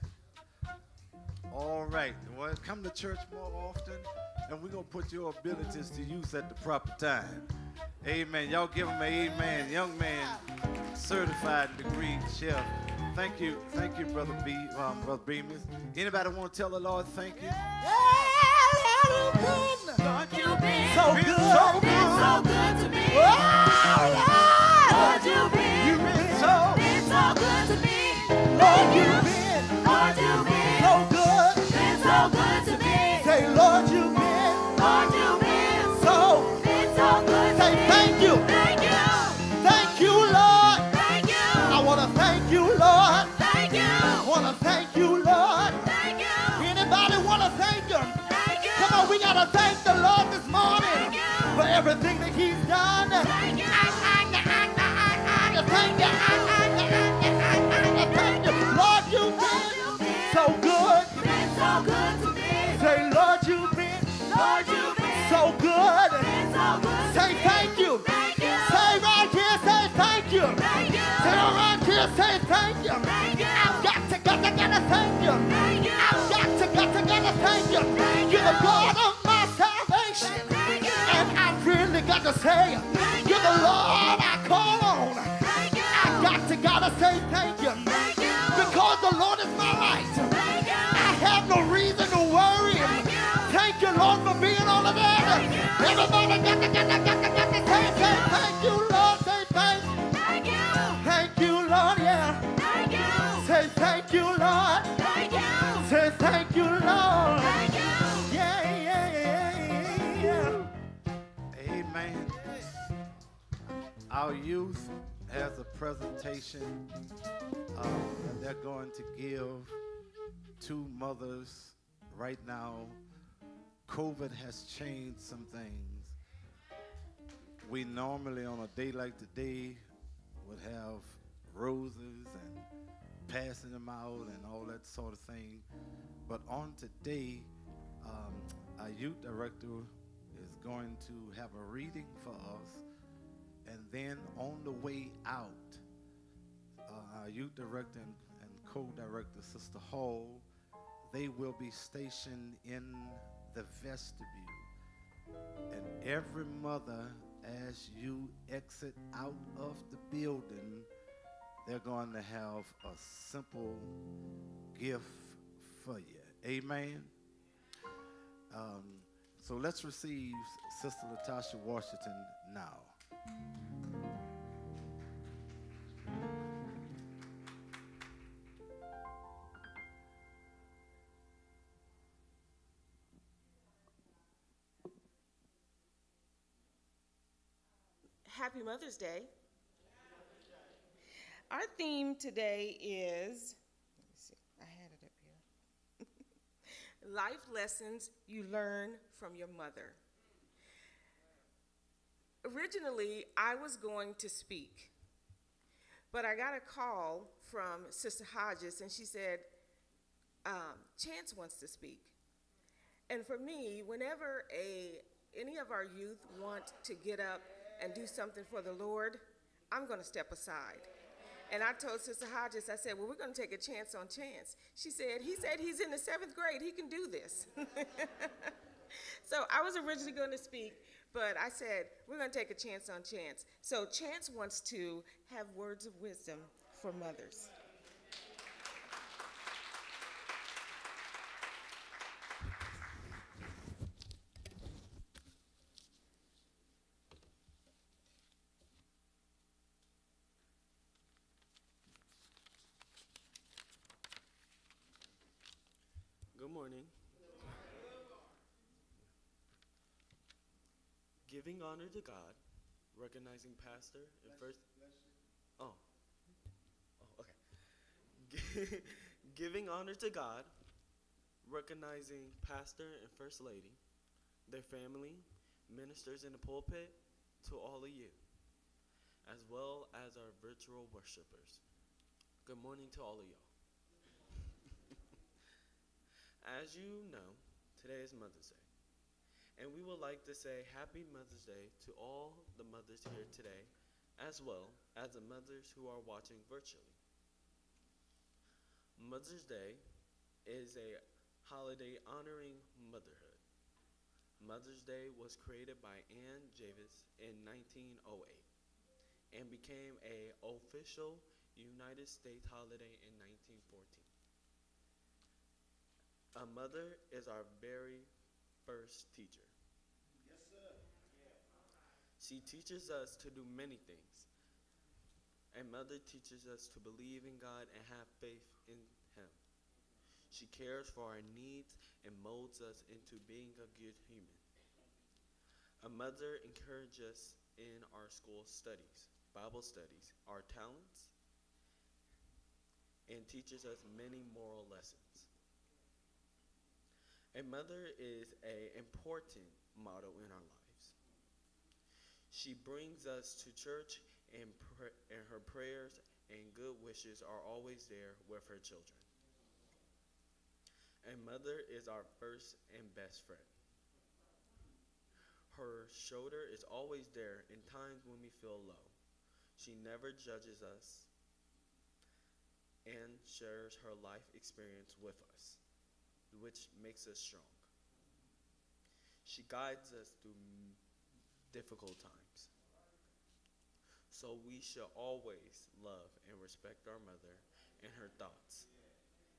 All right. Well, come to church more often, and we're going to put your abilities to use at the proper time. Amen. Y'all give him an amen. Young man, certified degree chef. Thank you. Thank you, Brother B, um, Brother Bemis. Anybody want to tell the Lord thank you? Yeah, Lord, you've been so Been good. so Been good. so good to me. Oh, Lord, you've You've been we got to thank the Lord this morning for everything that he's done. So good to me. Say, Lord, you've been, Lord, you've been so good. Been so good say thank you. Thank you. Say right here, say thank you. Thank you. Say around here, say thank you. Thank you. I've got to, got to, got to thank you. Thank you. I've got to, got to, got to thank you. Thank You're the God of my salvation. Thank you. And I really got to say, you're the Lord I call on. Thank you. I got to, got to say thank you. Thank you. Because the Lord is my light. Say, thank you, Lord. Say thank Thank you. Thank you, Lord, yeah. Thank you. Say thank you, Lord. Thank you. Say thank you, Lord. Thank you. Yeah, yeah, yeah, yeah. Amen. Our youth has a presentation um, that they're going to give two mothers right now. COVID has changed some things. We normally, on a day like today, would have roses and passing them out and all that sort of thing. But on today, um, our youth director is going to have a reading for us. And then on the way out, uh, our youth director and, and co-director, Sister Hall, they will be stationed in the vestibule. And every mother, as you exit out of the building, they're going to have a simple gift for you. Amen. Um, so let's receive Sister Latasha Washington now. Happy Mother's Day. Our theme today is see, I had it up here. Life lessons you learn from your mother. Originally, I was going to speak, but I got a call from Sister Hodges, and she said, um, Chance wants to speak. And for me, whenever a any of our youth want to get up and do something for the Lord, I'm going to step aside. And I told Sister Hodges, I said, well, we're going to take a chance on Chance. She said, he said he's in the seventh grade. He can do this. so I was originally going to speak, but I said, we're going to take a chance on Chance. So Chance wants to have words of wisdom for mothers. Good morning. Giving honor to God, recognizing pastor and first. Oh. Oh, okay. Giving honor to God, recognizing pastor and first lady, their family, ministers in the pulpit, to all of you, as well as our virtual worshipers. Good morning to all of y'all. As you know, today is Mother's Day. And we would like to say Happy Mother's Day to all the mothers here today, as well as the mothers who are watching virtually. Mother's Day is a holiday honoring motherhood. Mother's Day was created by Anne Jarvis in 1908 and became a official United States holiday in 1914. A mother is our very first teacher. She teaches us to do many things. A mother teaches us to believe in God and have faith in Him. She cares for our needs and molds us into being a good human. A mother encourages us in our school studies, Bible studies, our talents, and teaches us many moral lessons. A mother is an important model in our lives. She brings us to church and, pr- and her prayers and good wishes are always there with her children. A mother is our first and best friend. Her shoulder is always there in times when we feel low. She never judges us and shares her life experience with us which makes us strong. She guides us through difficult times. So we should always love and respect our mother and her thoughts.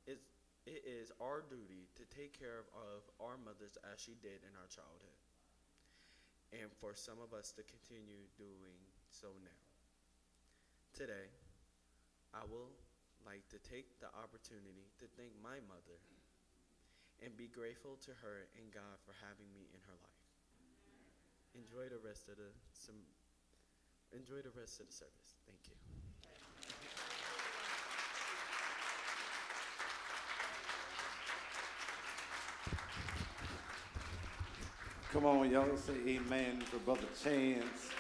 It's, it is our duty to take care of, our mothers as she did in our childhood. And for some of us to continue doing so now. Today, I will like to take the opportunity to thank my mother and be grateful to her and God for having me in her life. Enjoy the rest of the some enjoy the rest of the service. Thank you. Come on, y'all say amen for Brother Chance.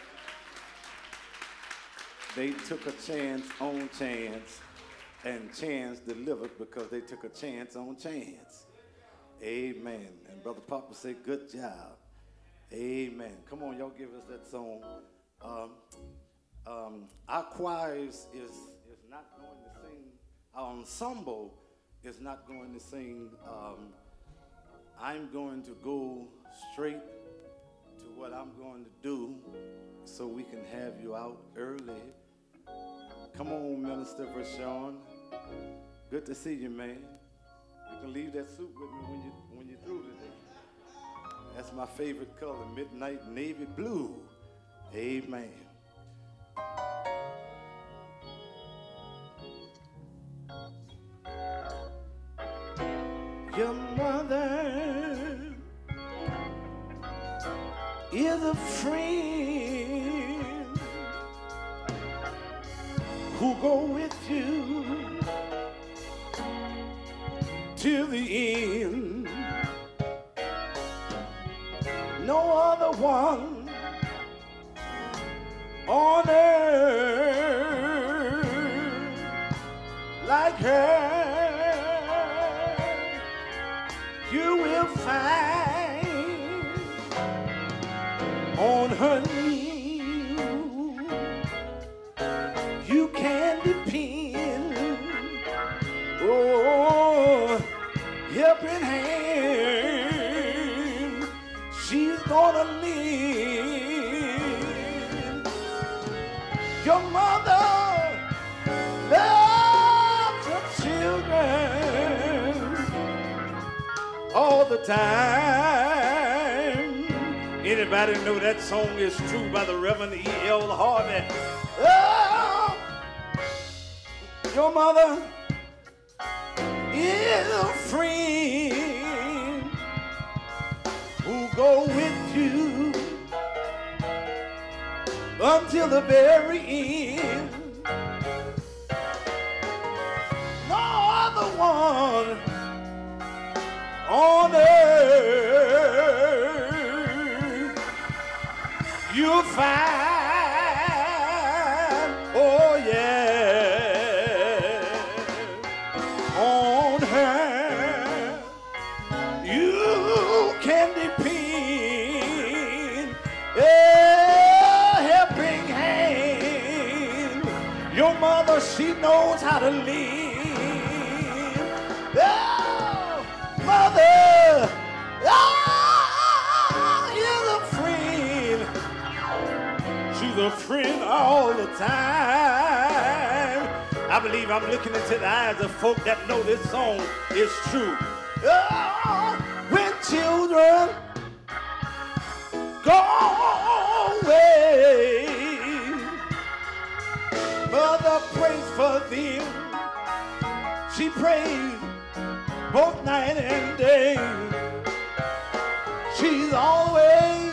They took a chance on chance, and chance delivered because they took a chance on chance. Amen. And Brother Papa said, good job. Amen. Come on, y'all give us that song. Um, um, our choir is, is, not going to sing, our ensemble is not going to sing. Um, I'm going to go straight to what I'm going to do so we can have you out early. Come on, Minister Rashawn. Good to see you, man. You can leave that suit with me when you when you're through today. That's my favorite color, midnight navy blue. Amen. Your mother is a friend who go with you till the end. No other one on earth like her. You will find on her time. Anybody know that song is true by the Reverend E.L. Harvey? Oh, your mother is a friend who go with you until the very end. No other one on earth you'll find, oh yeah, on her you can depend. A helping hand. Your mother, she knows how to live. All the time. I believe I'm looking into the eyes of folk that know this song is true. Oh, when children go away, mother prays for them. She prays both night and day. She's always,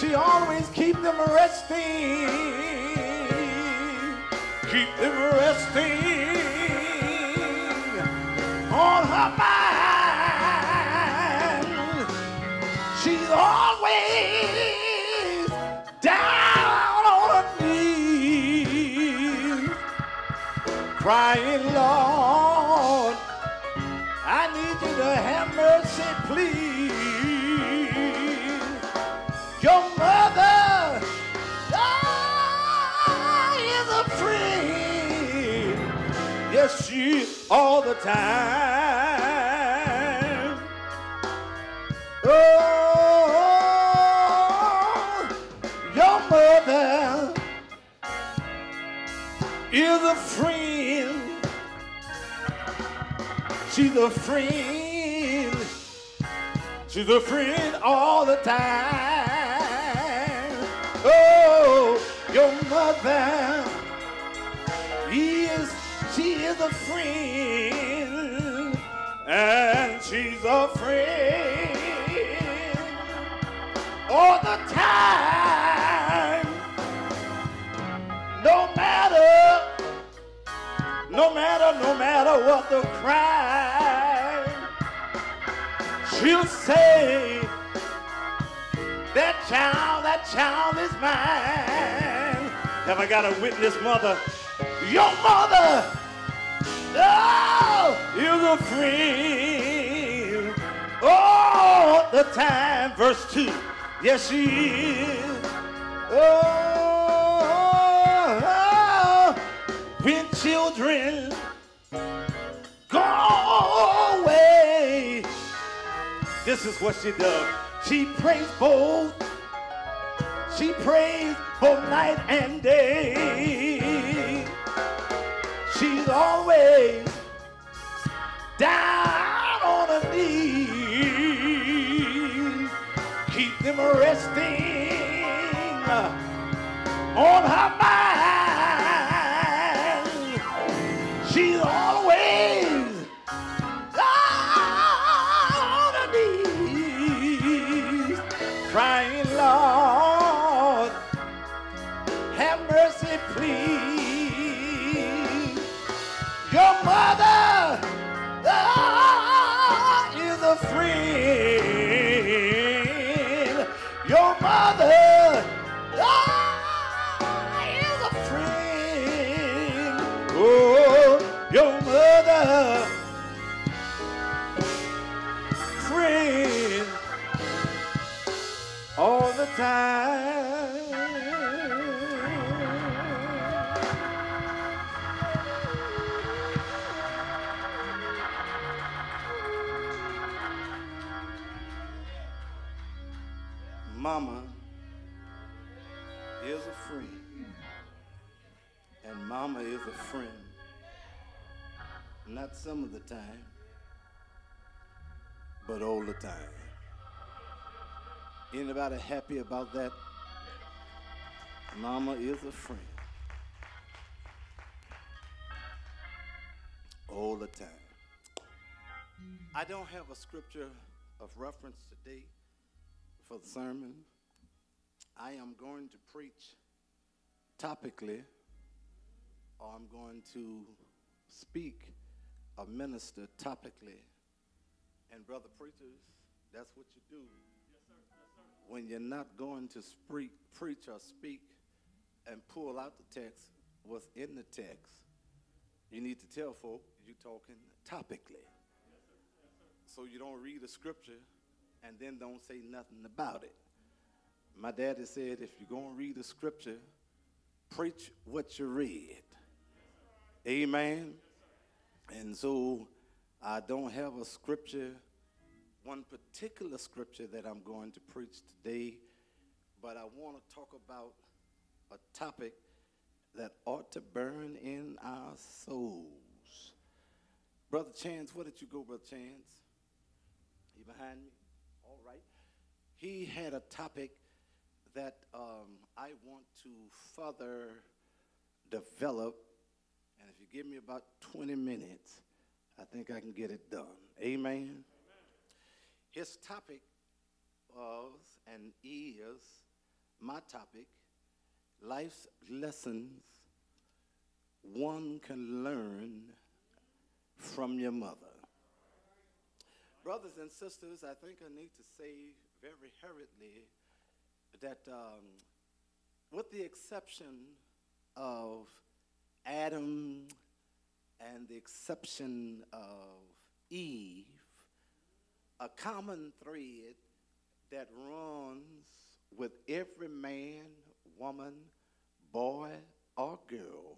she always keep them resting. Keep them resting on her mind. She's always down on her knees, crying, Lord, all the time. Oh, your mother is a friend. She's a friend. She's a friend all the time. Oh, your mother is a friend. And she's a friend all the time. No matter, no matter, no matter what the crime, she'll say, that child, that child is mine. Have I got a witness, mother? Your mother, oh, is a friend all the time. Verse 2. Yes, she is. Oh, when children go away, this is what she does. She prays both. She prays both night and day. Always down on her knees. Keep them resting on her mind. She's the time. Mama is a friend, and Mama is a friend. Not some of the time, but all the time. Anybody happy about that? Mama is a friend. All the time. I don't have a scripture of reference today for the sermon. I am going to preach topically, or I'm going to speak or minister topically. And, brother preachers, that's what you do when you're not going to speak, preach or speak and pull out the text what's in the text, you need to tell folk you're talking topically. So you don't read a scripture and then don't say nothing about it. My daddy said if you're going to read a scripture, preach what you read. Amen. And so I don't have a scripture one particular scripture that I'm going to preach today, but I want to talk about a topic that ought to burn in our souls. Brother Chance, where did you go, Brother Chance? You behind me? All right. He had a topic that um, I want to further develop, and if you give me about 20 minutes, I think I can get it done. Amen. His topic was and is my topic life's lessons one can learn from your mother. Brothers and sisters, I think I need to say very hurriedly that, um, with the exception of Adam and the exception of Eve, a common thread that runs with every man, woman, boy, or girl,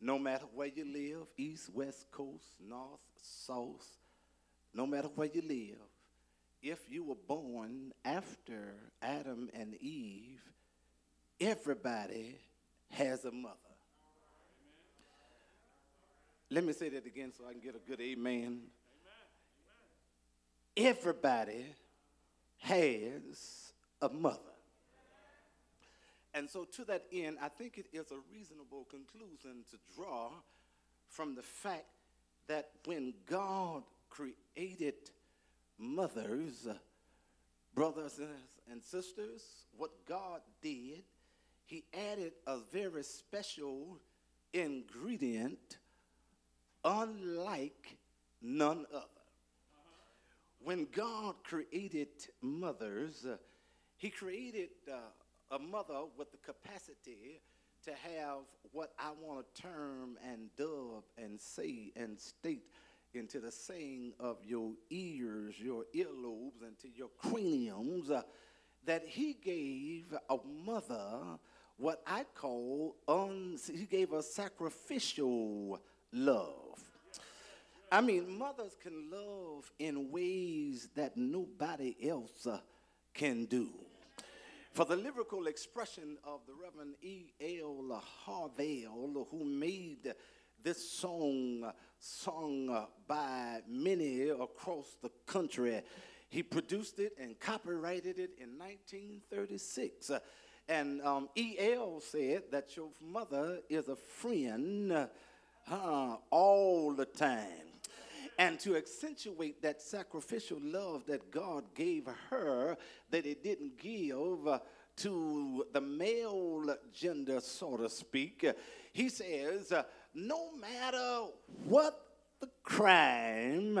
no matter where you live, east, west coast, north, south, no matter where you live, if you were born after Adam and Eve, everybody has a mother. Let me say that again so I can get a good amen everybody has a mother. And so, to that end, I think it is a reasonable conclusion to draw from the fact that when God created mothers, brothers and sisters, what God did, He added a very special ingredient, unlike none other when God created mothers, uh, He created uh, a mother with the capacity to have what I want to term and dub and say and state into the saying of your ears, your earlobes, and to your craniums, uh, that He gave a mother what I call, He gave a sacrificial love. I mean, mothers can love in ways that nobody else uh, can do. For the lyrical expression of the Reverend E.L. Harvell, who made this song sung by many across the country, he produced it and copyrighted it in 1936. And um, E.L. said that your mother is a friend uh, all the time. And to accentuate that sacrificial love that God gave her, that He didn't give uh, to the male gender, so to speak, He says, uh, no matter what the crime,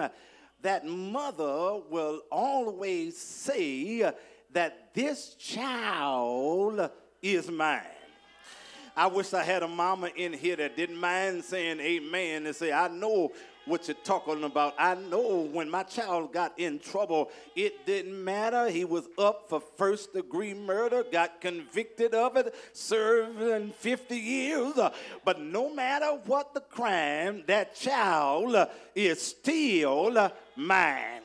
that mother will always say that this child is mine. I wish I had a mama in here that didn't mind saying amen and say, I know what you're talking about. I know when my child got in trouble, it didn't matter. He was up for first degree murder, got convicted of it, serving 50 years. But no matter what the crime, that child is still mine.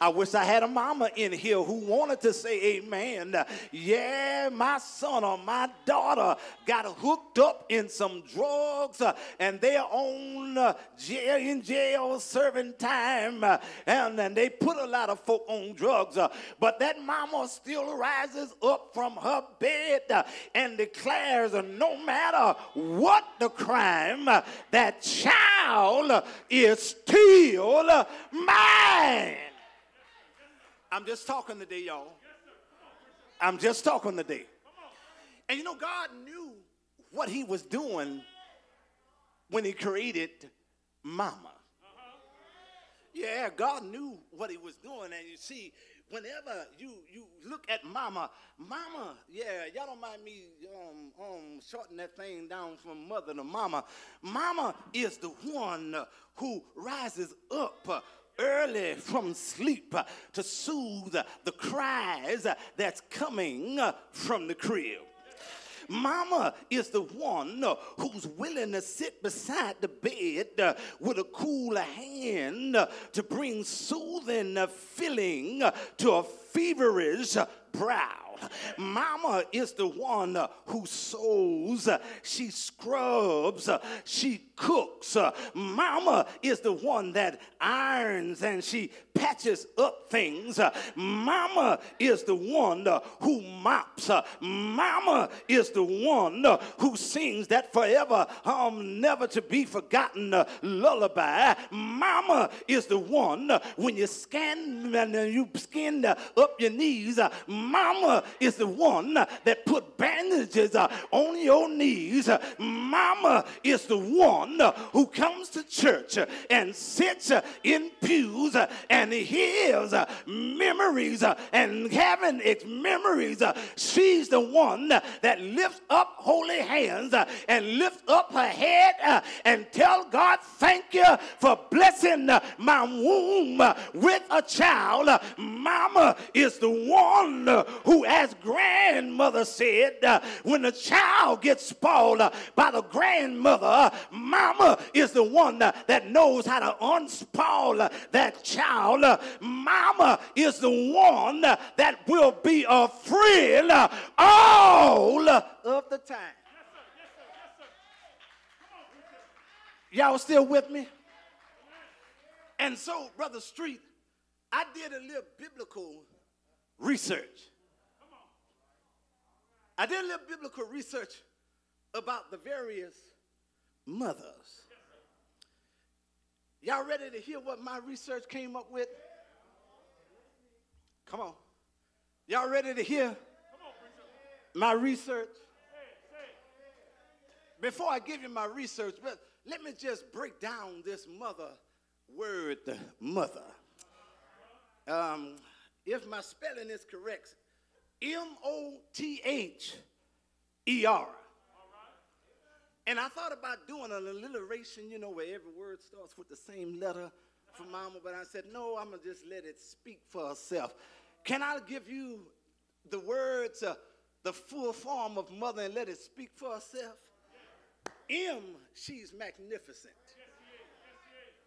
I wish I had a mama in here who wanted to say amen. Yeah, my son or my daughter got hooked up in some drugs uh, and they're on uh, jail in jail serving time uh, and, and they put a lot of folk on drugs. but that mama still rises up from her bed and declares no matter what the crime, that child is still mine. I'm just talking today, y'all. I'm just talking today. And you know, God knew what He was doing when He created Mama. Yeah, God knew what He was doing. And you see, whenever you you look at Mama, Mama, yeah, y'all don't mind me um um shorting that thing down from mother to Mama. Mama is the one who rises up. Early from sleep to soothe the cries that's coming from the crib. Mama is the one who's willing to sit beside the bed with a cool hand to bring soothing feeling to a feverish brow. Mama is the one uh, who sews, uh, she scrubs, uh, she cooks. Uh, Mama is the one that irons and she patches up things. Uh, Mama is the one uh, who mops. Mama is the one who sings that forever, um, never to be forgotten lullaby. Mama is the one when you scan and you skin up your knees. Mama is the one that put bandages uh, on your knees. Mama is the one who comes to church and sits in pews and hears memories and having its memories. She's the one that lifts up holy hands and lifts up her head and tell God, thank you for blessing my womb with a child. Mama is the one who, as grandmother said, uh, when a child gets spoiled uh, by the grandmother, uh, Mama is the one uh, that knows how to unspoil uh, that child. Uh, Mama is the one that will be a friend all of the time. Y'all still with me? And so, Brother Street, I did a little biblical research. I did a little biblical research about the various mothers. Y'all ready to hear what my research came up with? Come on. Y'all ready to hear my research? Before I give you my research, but let me just break down this mother word, the mother. Um, if my spelling is correct, M O T H E R. And I thought about doing an alliteration, you know, where every word starts with the same letter for mama, but I said, no, I'm going to just let it speak for herself. Can I give you the words, uh, the full form of mother, and let it speak for herself? M, she's magnificent.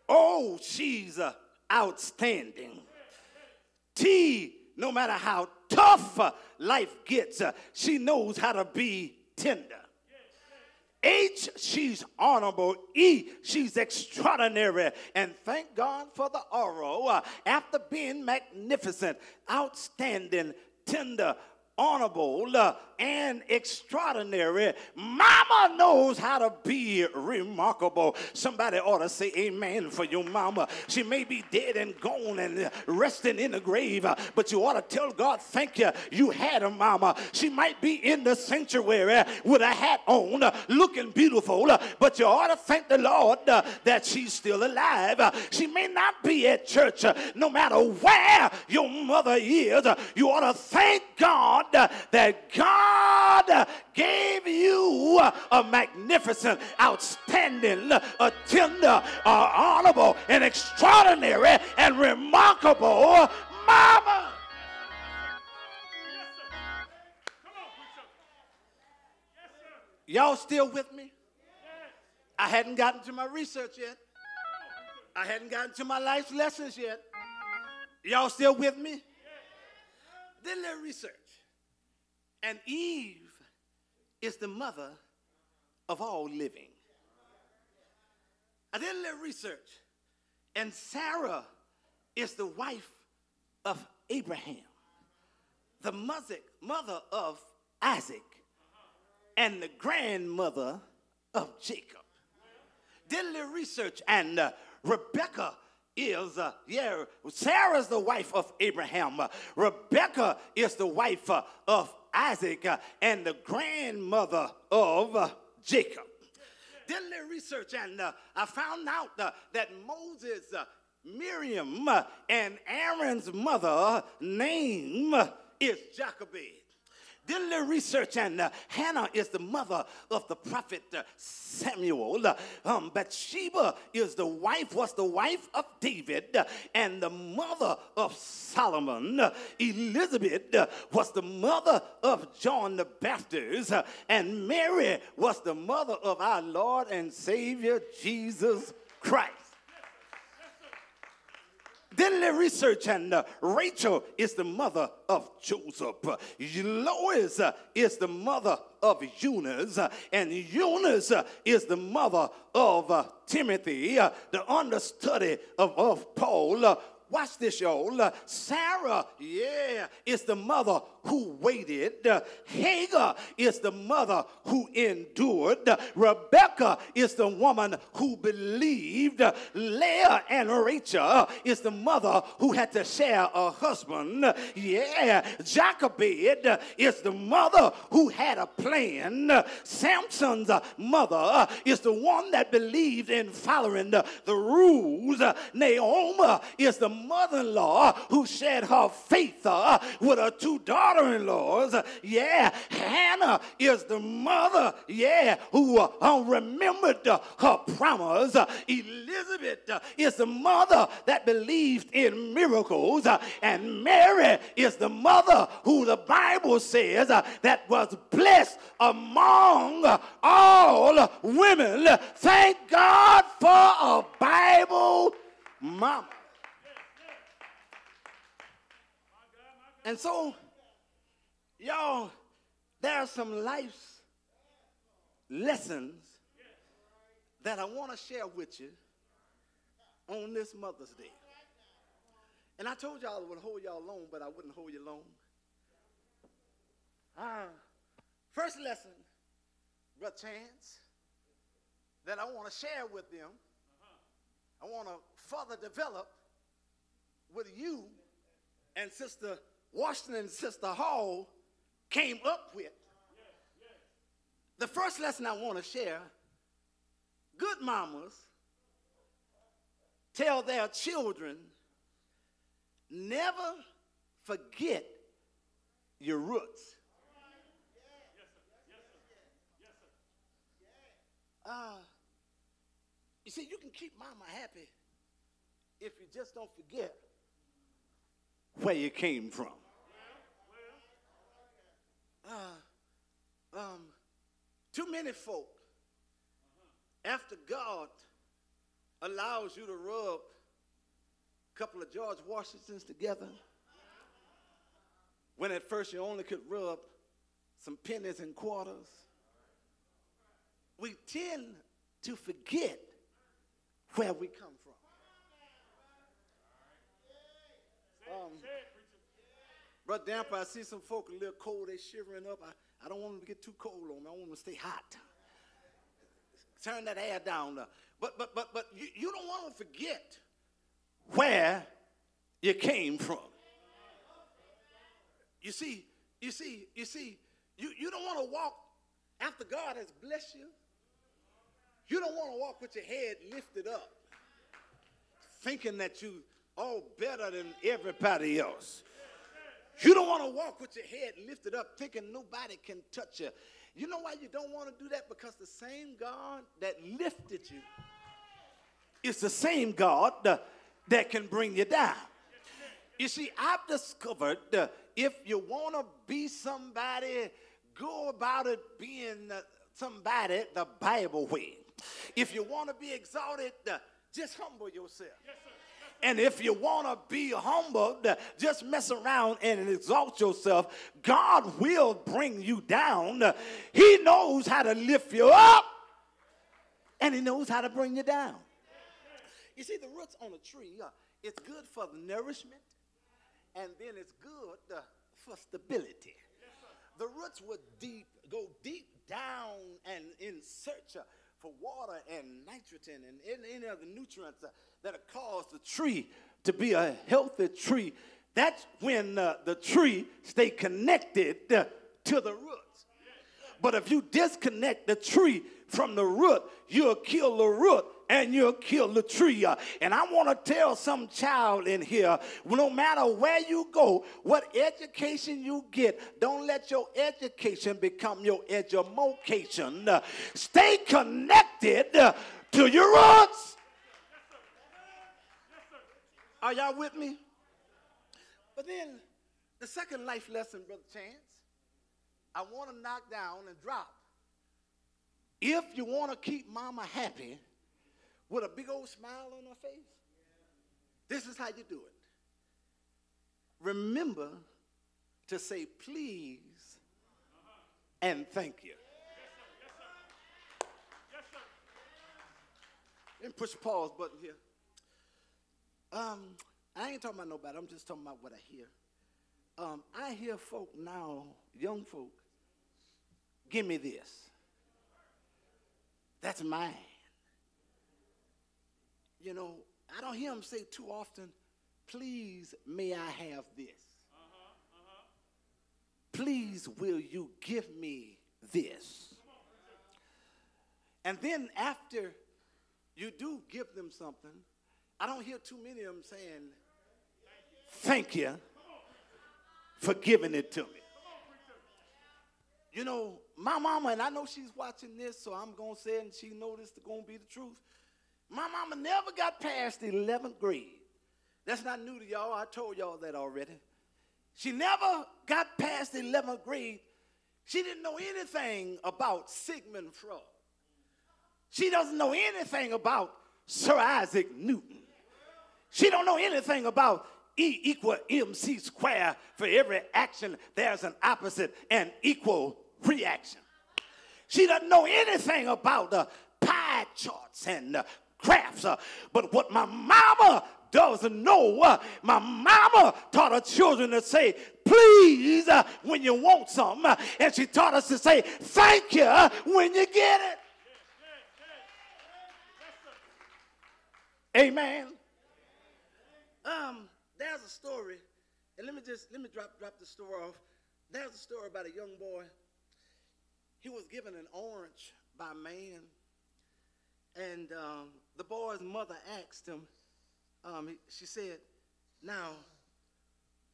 Oh, she's uh, outstanding. T, no matter how tough life gets, uh, she knows how to be tender. H, she's honorable. E, she's extraordinary. And thank God for the Oro. Uh, after being magnificent, outstanding, tender, honorable, uh, and extraordinary, Mama knows how to be remarkable. Somebody ought to say amen for your mama. She may be dead and gone and resting in the grave, uh, but you ought to tell God, thank you, you had a mama. She might be in the sanctuary with a hat on, uh, looking beautiful, but you ought to thank the Lord that she's still alive. She may not be at church, no matter where your mother is. You ought to thank God uh, that God uh, gave you uh, a magnificent, outstanding, a tender, uh, honorable, and extraordinary and remarkable mama. Y'all still with me? I hadn't gotten to my research yet. I hadn't gotten to my life lessons yet. Y'all still with me? Then their research. And Eve is the mother of all living. I did a little research. And Sarah is the wife of Abraham, the mother, of Isaac, and the grandmother of Jacob. Did a little research, and uh, Rebecca is, uh, yeah, Sarah's the wife of Abraham. Uh, Rebecca is the wife uh, of Isaac uh, and the grandmother of uh, Jacob. Did a little research, and uh, I found out that Moses, Miriam, and Aaron's mother name is Jochebed did a little research, and uh, Hannah is the mother of the prophet uh, Samuel. Uh, um, Bathsheba is the wife, was the wife of David, uh, and the mother of Solomon. Uh, Elizabeth uh, was the mother of John the Baptist, and Mary was the mother of our Lord and Savior Jesus Christ a little research, and uh, Rachel is the mother of Joseph. Lois uh, is the mother of Eunice, uh, and Eunice uh, is the mother of uh, Timothy, uh, the understudy of, of Paul. Watch this, y'all. Sarah, yeah, is the mother who waited. Uh, Hagar is the mother who endured. Uh, Rebecca is the woman who believed. Uh, Leah and Rachel is the mother who had to share a husband. Yeah, Jochebed uh, is the mother who had a plan. Samson's mother is the one that believed in following the, rules. Naomi is the mother-in-law who shared her faith with her two daughter-in-laws. Yeah, Hannah is the mother, yeah, who uh, remembered uh, her promise. Elizabeth uh, is the mother that believed in miracles. and Mary is the mother who the Bible says uh, that was blessed among all women. Thank God for a Bible mama. And so, y'all, there are some life's lessons that I want to share with you on this Mother's Day. And I told y'all I would hold y'all long, but I wouldn't hold you long. Ah, first lesson, Brother Chance, that I want to share with them, I want to further develop with you and Sister Washington and Sister Hall came up with. The first lesson I want to share good mamas tell their children never forget your roots. Uh, you see, you can keep mama happy if you just don't forget where you came from. Uh, um, too many folk, after God allows you to rub a couple of George Washingtons together, when at first you only could rub some pennies and quarters, we tend to forget where we come from. Um, Brother Damper, I see some folk a little cold, they shivering up. I, I don't want them to get too cold on me. I want them to stay hot. Turn that air down. Now. But but but but you, you don't want to forget where you came from. You see, you see, you see, you, you don't want to walk after God has blessed you. You don't want to walk with your head lifted up, thinking that you all better than everybody else. You don't want to walk with your head lifted up thinking nobody can touch you. You know why you don't want to do that? Because the same God that lifted you is the same God uh, that can bring you down. You see, I've discovered uh, if you want to be somebody, go about it being uh, somebody the Bible way. If you want to be exalted, just humble yourself. And if you want to be humbled, uh, just mess around and exalt yourself. God will bring you down. Uh, He knows how to lift you up, and He knows how to bring you down. You see, the roots on a tree, uh, it's good for the nourishment, and then it's good uh, for stability. The roots would deep, go deep down and in search uh, for water and nitrogen and any, any other nutrients that cause the tree to be a healthy tree. That's when uh, the tree stay connected uh, to the roots. But if you disconnect the tree from the root, you'll kill the root and you'll kill the tree. Uh, And I want to tell some child in here no matter where you go, what education you get, don't let your education become your education. Uh, Stay connected uh, to your roots. Are y'all with me? But then the second life lesson, Brother Chance, I want to knock down and drop. If you want to keep mama happy with a big old smile on her face, this is how you do it. Remember to say please and thank you. Yes, sir. Yes, sir. Yes, sir. And push pause button here. Um, I ain't talking about nobody. I'm just talking about what I hear. Um, I hear folk now, young folk, give me this. That's mine. You know, I don't hear them say too often, please, may I have this? Please, will you give me this? And then after you do give them something, I don't hear too many of them saying, thank you for giving it to me. You know, my mama, and I know she's watching this, so I'm going to say it, and she knows this is going to be the truth. My mama never got past the 11th grade. That's not new to y'all. I told y'all that already. She never got past the 11th grade. She didn't know anything about Sigmund Freud. She doesn't know anything about Sir Isaac Newton. She don't know anything about E equal MC square. For every action, there's an opposite and equal reaction. She doesn't know anything about the pie charts and the graphs. uh, but what my mama doesn't know, uh, my mama taught her children to say, please, uh, when you want something. and she taught us to say, thank you when you get it. Amen. Um, there's a story, and let me just let me drop drop the story off. There's a story about a young boy. He was given an orange by a man, and um, the boy's mother asked him. Um, he- she said, "Now,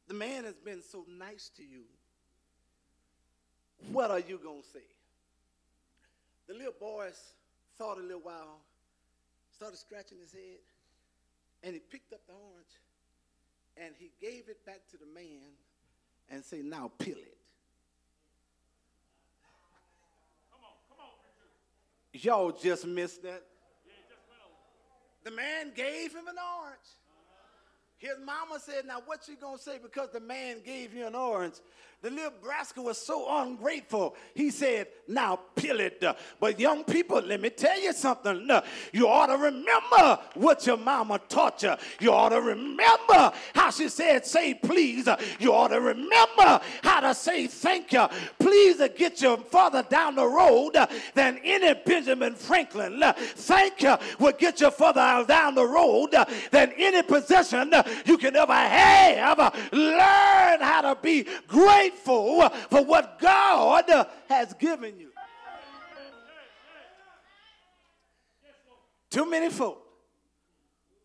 the man has been so nice to you. What are you gonna say?" The little boy thought a little while, started scratching his head, and he picked up the orange and he gave it back to the man and said, Now peel it. Come on, come on, Y'all just missed that. The man gave him an orange. His mama said, Now what you gonna say because the man gave you an orange? The little Brasker was so ungrateful. He said, Now peel it. But young people, let me tell you something. You ought to remember what your mama taught you. You ought to remember how she said, Say please. You ought to remember how to say thank you. Please get you further down the road than any Benjamin Franklin. Thank you will get you further down the road than any possession you can ever have. Learn how to be grateful uh, for what God has given you. Too many folk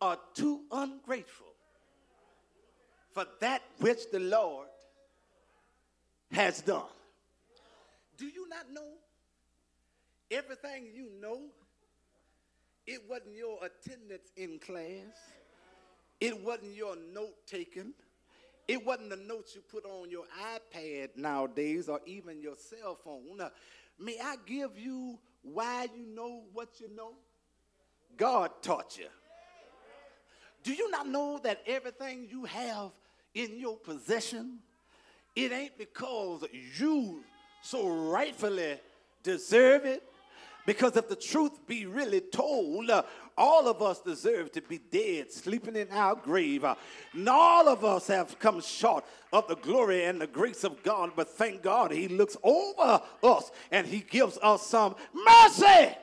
are too ungrateful for that which the Lord has done. Do you not know everything you know? It wasn't your attendance in class. It wasn't your note taking. It wasn't the notes you put on your iPad nowadays or even your cell phone. Uh, may I give you why you know what you know? God taught you. Do you not know that everything you have in your possession, it ain't because you so rightfully deserve it? Because if the truth be really told, uh, all of us deserve to be dead, sleeping in our grave. All of us have come short of the glory and the grace of God. But thank God He looks over us and He gives us some mercy.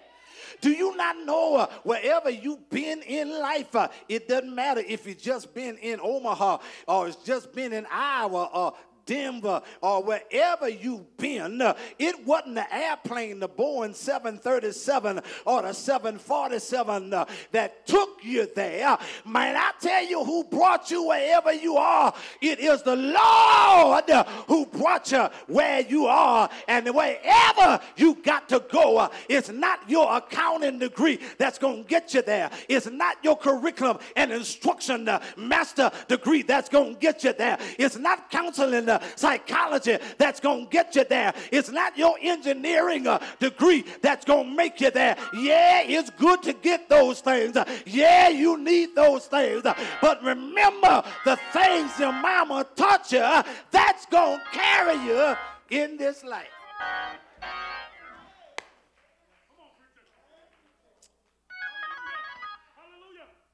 Do you not know uh, wherever you've been in life, uh, it doesn't matter if you've just been in Omaha or it's just been in Iowa or Denver or wherever you've been, uh, it wasn't the airplane, the Boeing 737 or the 747 uh, that took you there. Might I tell you who brought you wherever you are? It is the Lord who brought you where you are. And wherever you got to go, uh, it's not your accounting degree that's going to get you there. It's not your curriculum and instruction master degree that's going to get you there. It's not counseling uh, psychology that's going to get you there. It's not your engineering uh, degree that's going to make you there. Yeah, it's good to get those things. Yeah, you need those things. But remember the things your mama taught you, uh, that's going to carry you in this life.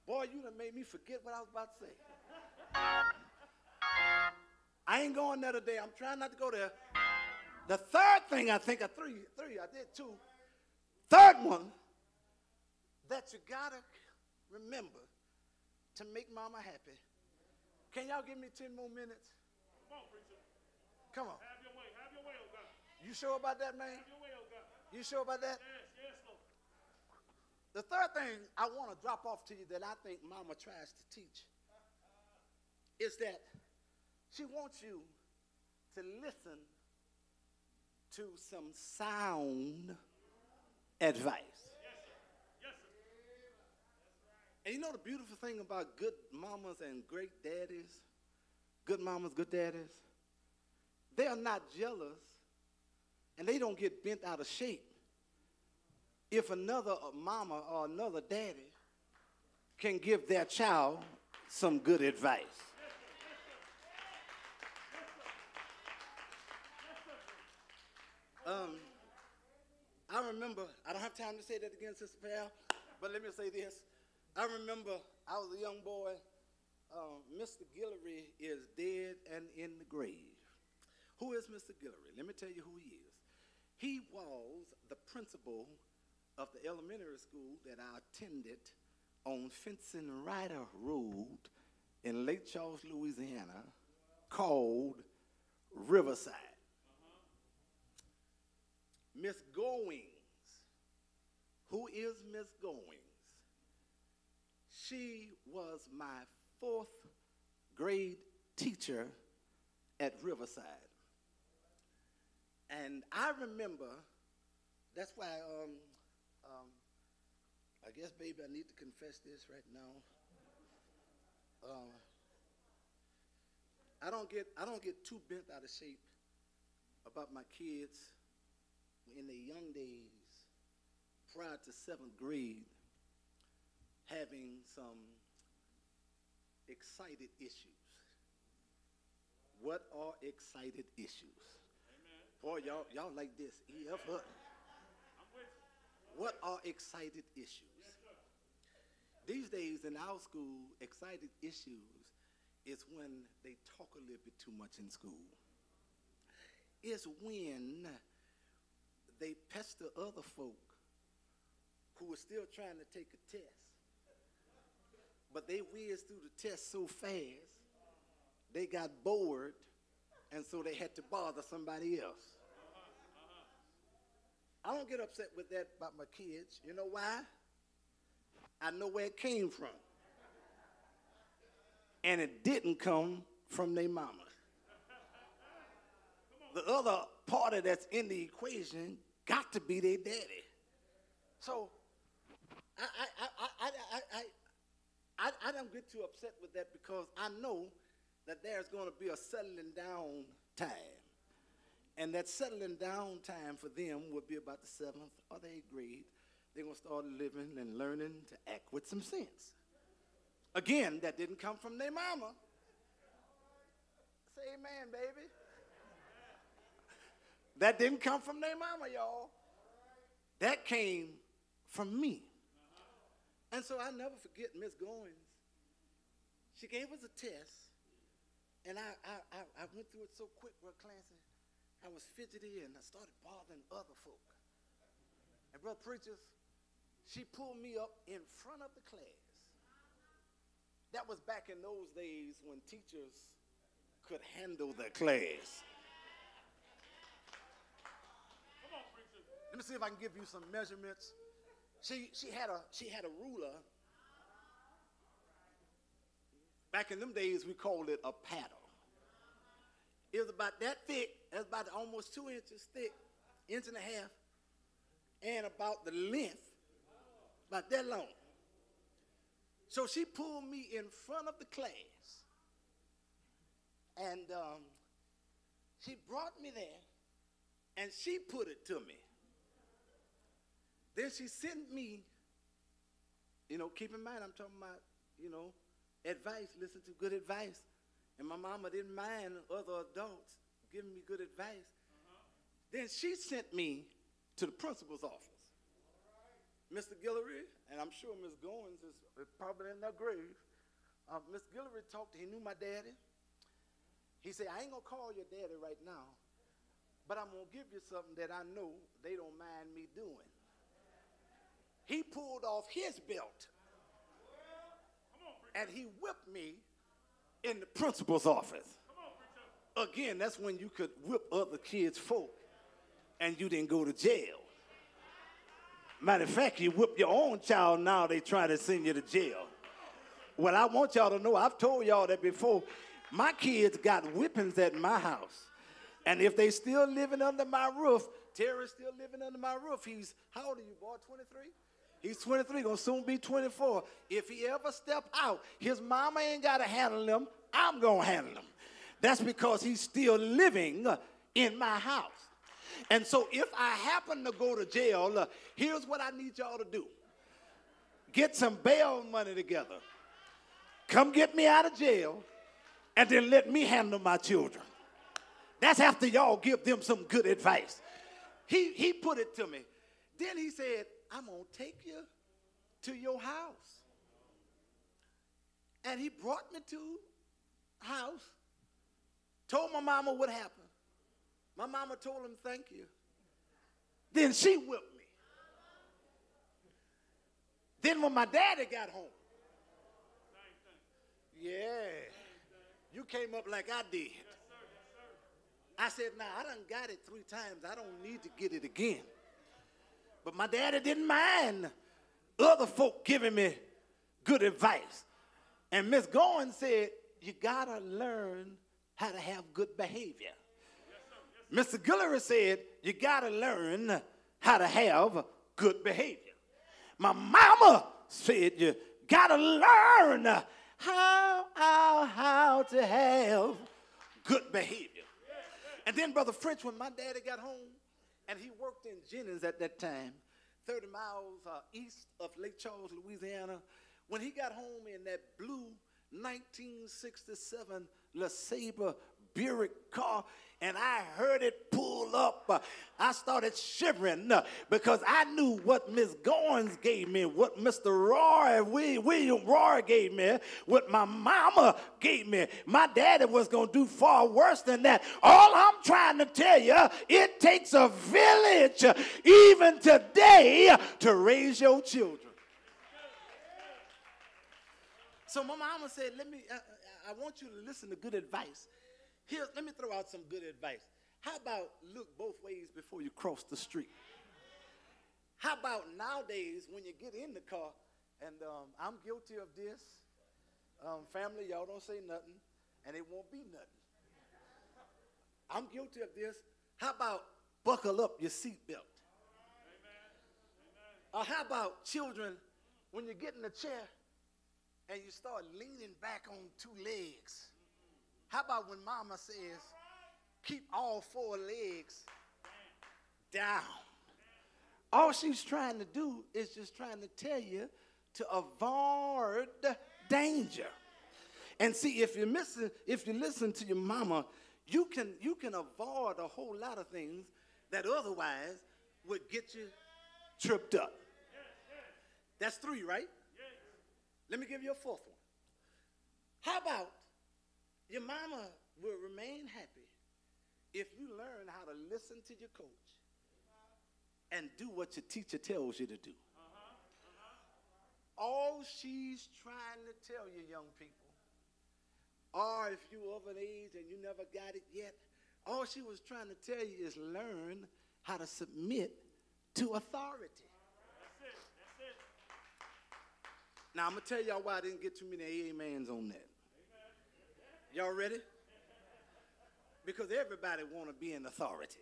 Boy, you done made me forget what I was about to say. I ain't going there today. I'm trying not to go there. The third thing I think, of three, three, I did two. Third one that you gotta remember to make mama happy. Can y'all give me 10 more minutes? Come on, preacher. Come on. Have your way. Have your way, oh God. You sure about that, man? Have your way, oh God. You sure about that? Yes, yes, Lord. The third thing I want to drop off to you that I think mama tries to teach is that she wants you to listen to some sound advice. And you know the beautiful thing about good mamas and great daddies, good mamas, good daddies, they are not jealous and they don't get bent out of shape if another mama or another daddy can give their child some good advice. Um, I remember, I don't have time to say that again, Sister Pal, but let me say this. I remember I was a young boy. Um, Mr. Guillory is dead and in the grave. Who is Mr. Guillory? Let me tell you who he is. He was the principal of the elementary school that I attended on Fitzenreiter Road in Lake Charles, Louisiana, called Riverside. Miss Goings. Who is Miss Goings? She was my fourth grade teacher at Riverside. And I remember, that's why, um, um, I guess, baby, I need to confess this right now. Uh, I don't get I don't get too bent out of shape about my kids in their young days, prior to seventh grade, having some excited issues. What are excited issues? Boy, y'all, y'all like this. EF Hutton. What are excited issues? These days in our school, excited issues is when they talk a little bit too much in school. It's when they pester other folk who are still trying to take a test. But they whizzed through the test so fast, they got bored, and so they had to bother somebody else. I don't get upset with that about my kids. You know why? I know where it came from. And it didn't come from their mama. the other party that's in the equation got to be their daddy. So I, I, I, I, I, I, I, don't get too upset with that because I know that there's going to be a settling down time. And that settling down time for them would be about the seventh or the eighth grade. They're going to start living and learning to act with some sense. Again, that didn't come from their mama. Say amen, baby. That didn't come from their mama, y'all. That came from me. And so I'll never forget Miss Goins. She gave us a test, and I, I, I, I went through it so quick, real Clancy. I was fidgety, and I started bothering other folk. And, brother preachers, she pulled me up in front of the class. That was back in those days when teachers could handle the class. Let me see if I can give you some measurements. She, she, had a, she had a ruler. Back in them days, we called it a paddle. It was about that thick. That's about almost two inches thick, inch and a half, and about the length, about that long. So she pulled me in front of the class, and um, she brought me there, and she put it to me. Then she sent me, you know, keep in mind, I'm talking about, you know, advice, listen to good advice. And my mama didn't mind other adults giving me good advice. Then she sent me to the principal's office. Mr. Guillory, and I'm sure Miss Goins is probably in their grave. Uh, Miss Guillory talked, he knew my daddy. He said, I ain't gonna call your daddy right now, but I'm gonna give you something that I know they don't mind me doing he pulled off his belt and he whipped me in the principal's office. Again, that's when you could whip other kids' folk and you didn't go to jail. Matter of fact, you whip your own child now, they try to send you to jail. Well, I want y'all to know, I've told y'all that before. My kids got whippings at my house. And if they still living under my roof, Terry's still living under my roof. He's, how old are you, boy, 23? He's 23, gonna soon be 24. If he ever step out, his mama ain't gotta handle him. I'm gonna handle him. That's because he's still living in my house. And so if I happen to go to jail, uh, here's what I need y'all to do. Get some bail money together. Come get me out of jail and then let me handle my children. That's after y'all give them some good advice. He, he put it to me. Then he said, I'm going to take you to your house. And he brought me to house, told my mama what happened. My mama told him, thank you. Then she whipped me. Then when my daddy got home, yeah, you came up like I did. I said, nah, I done got it three times. I don't need to get it again. But my daddy didn't mind other folk giving me good advice. And Miss Goins said, You gotta learn how to have good behavior. Mr. Guillory said, You gotta learn how to have good behavior. My mama said, You gotta learn how, how, how to have good behavior. And then, Brother French, when my daddy got home, and he worked in Jennings at that time, 30 miles uh, east of Lake Charles, Louisiana. When he got home in that blue 1967 LeSabre Buick car, and I heard it pull up. I started shivering uh, because I knew what Miss Goins gave me, what Mr. Roy, William Roy gave me, what my mama gave me. My daddy was going to do far worse than that. All I'm trying to tell you, it takes a village, uh, even today, to raise your children. So my mama said, "Let me. I want you to listen to good advice." Here, let me throw out some good advice. How about look both ways before you cross the street? How about nowadays when you get in the car, and um, I'm guilty of this. Um, family, y'all don't say nothing, and it won't be nothing. I'm guilty of this. How about buckle up your seatbelt? Or how about children, when you get in the chair and you start leaning back on two legs? How about when mama says, keep all four legs down? All she's trying to do is just trying to tell you to avoid danger. And see, if you listen, if you listen to your mama, you can you can avoid a whole lot of things that otherwise would get you tripped up. That's three, right? Let me give you a fourth one. How about your mama will remain happy if you learn how to listen to your coach and do what your teacher tells you to do. Uh-huh, uh-huh. All she's trying to tell you, young people, or if you're of an age and you never got it yet, all she was trying to tell you is learn how to submit to authority. That's it, that's it. Now I'm gonna tell y'all why I didn't get too many amens on that. Y'all ready? Because everybody want to be in authority.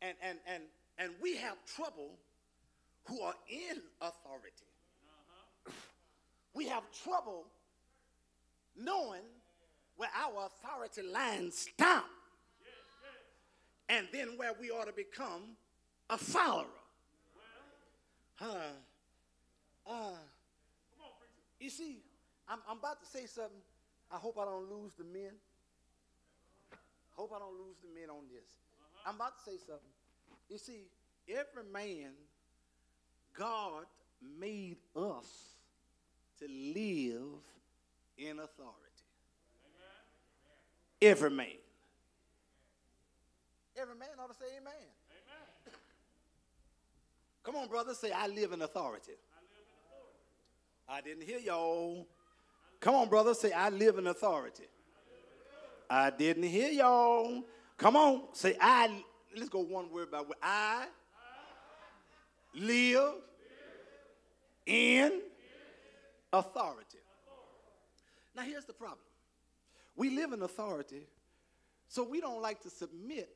And and and and we have trouble who are in authority. We have trouble knowing where our authority lines stop and then where we ought to become a follower. Huh. Uh, you see, I'm, I'm about to say something. I hope I don't lose the men. I Hope I don't lose the men on this. I'm about to say something. You see, every man, God made us to live in authority. Every man. Every man ought to say amen. Come on, brother, say, I live in authority. I didn't hear y'all. Come on, brother, say, I live in authority. I didn't hear y'all. Come on, say, I, let's go one word by word. I live in authority. Now, here's the problem we live in authority, so we don't like to submit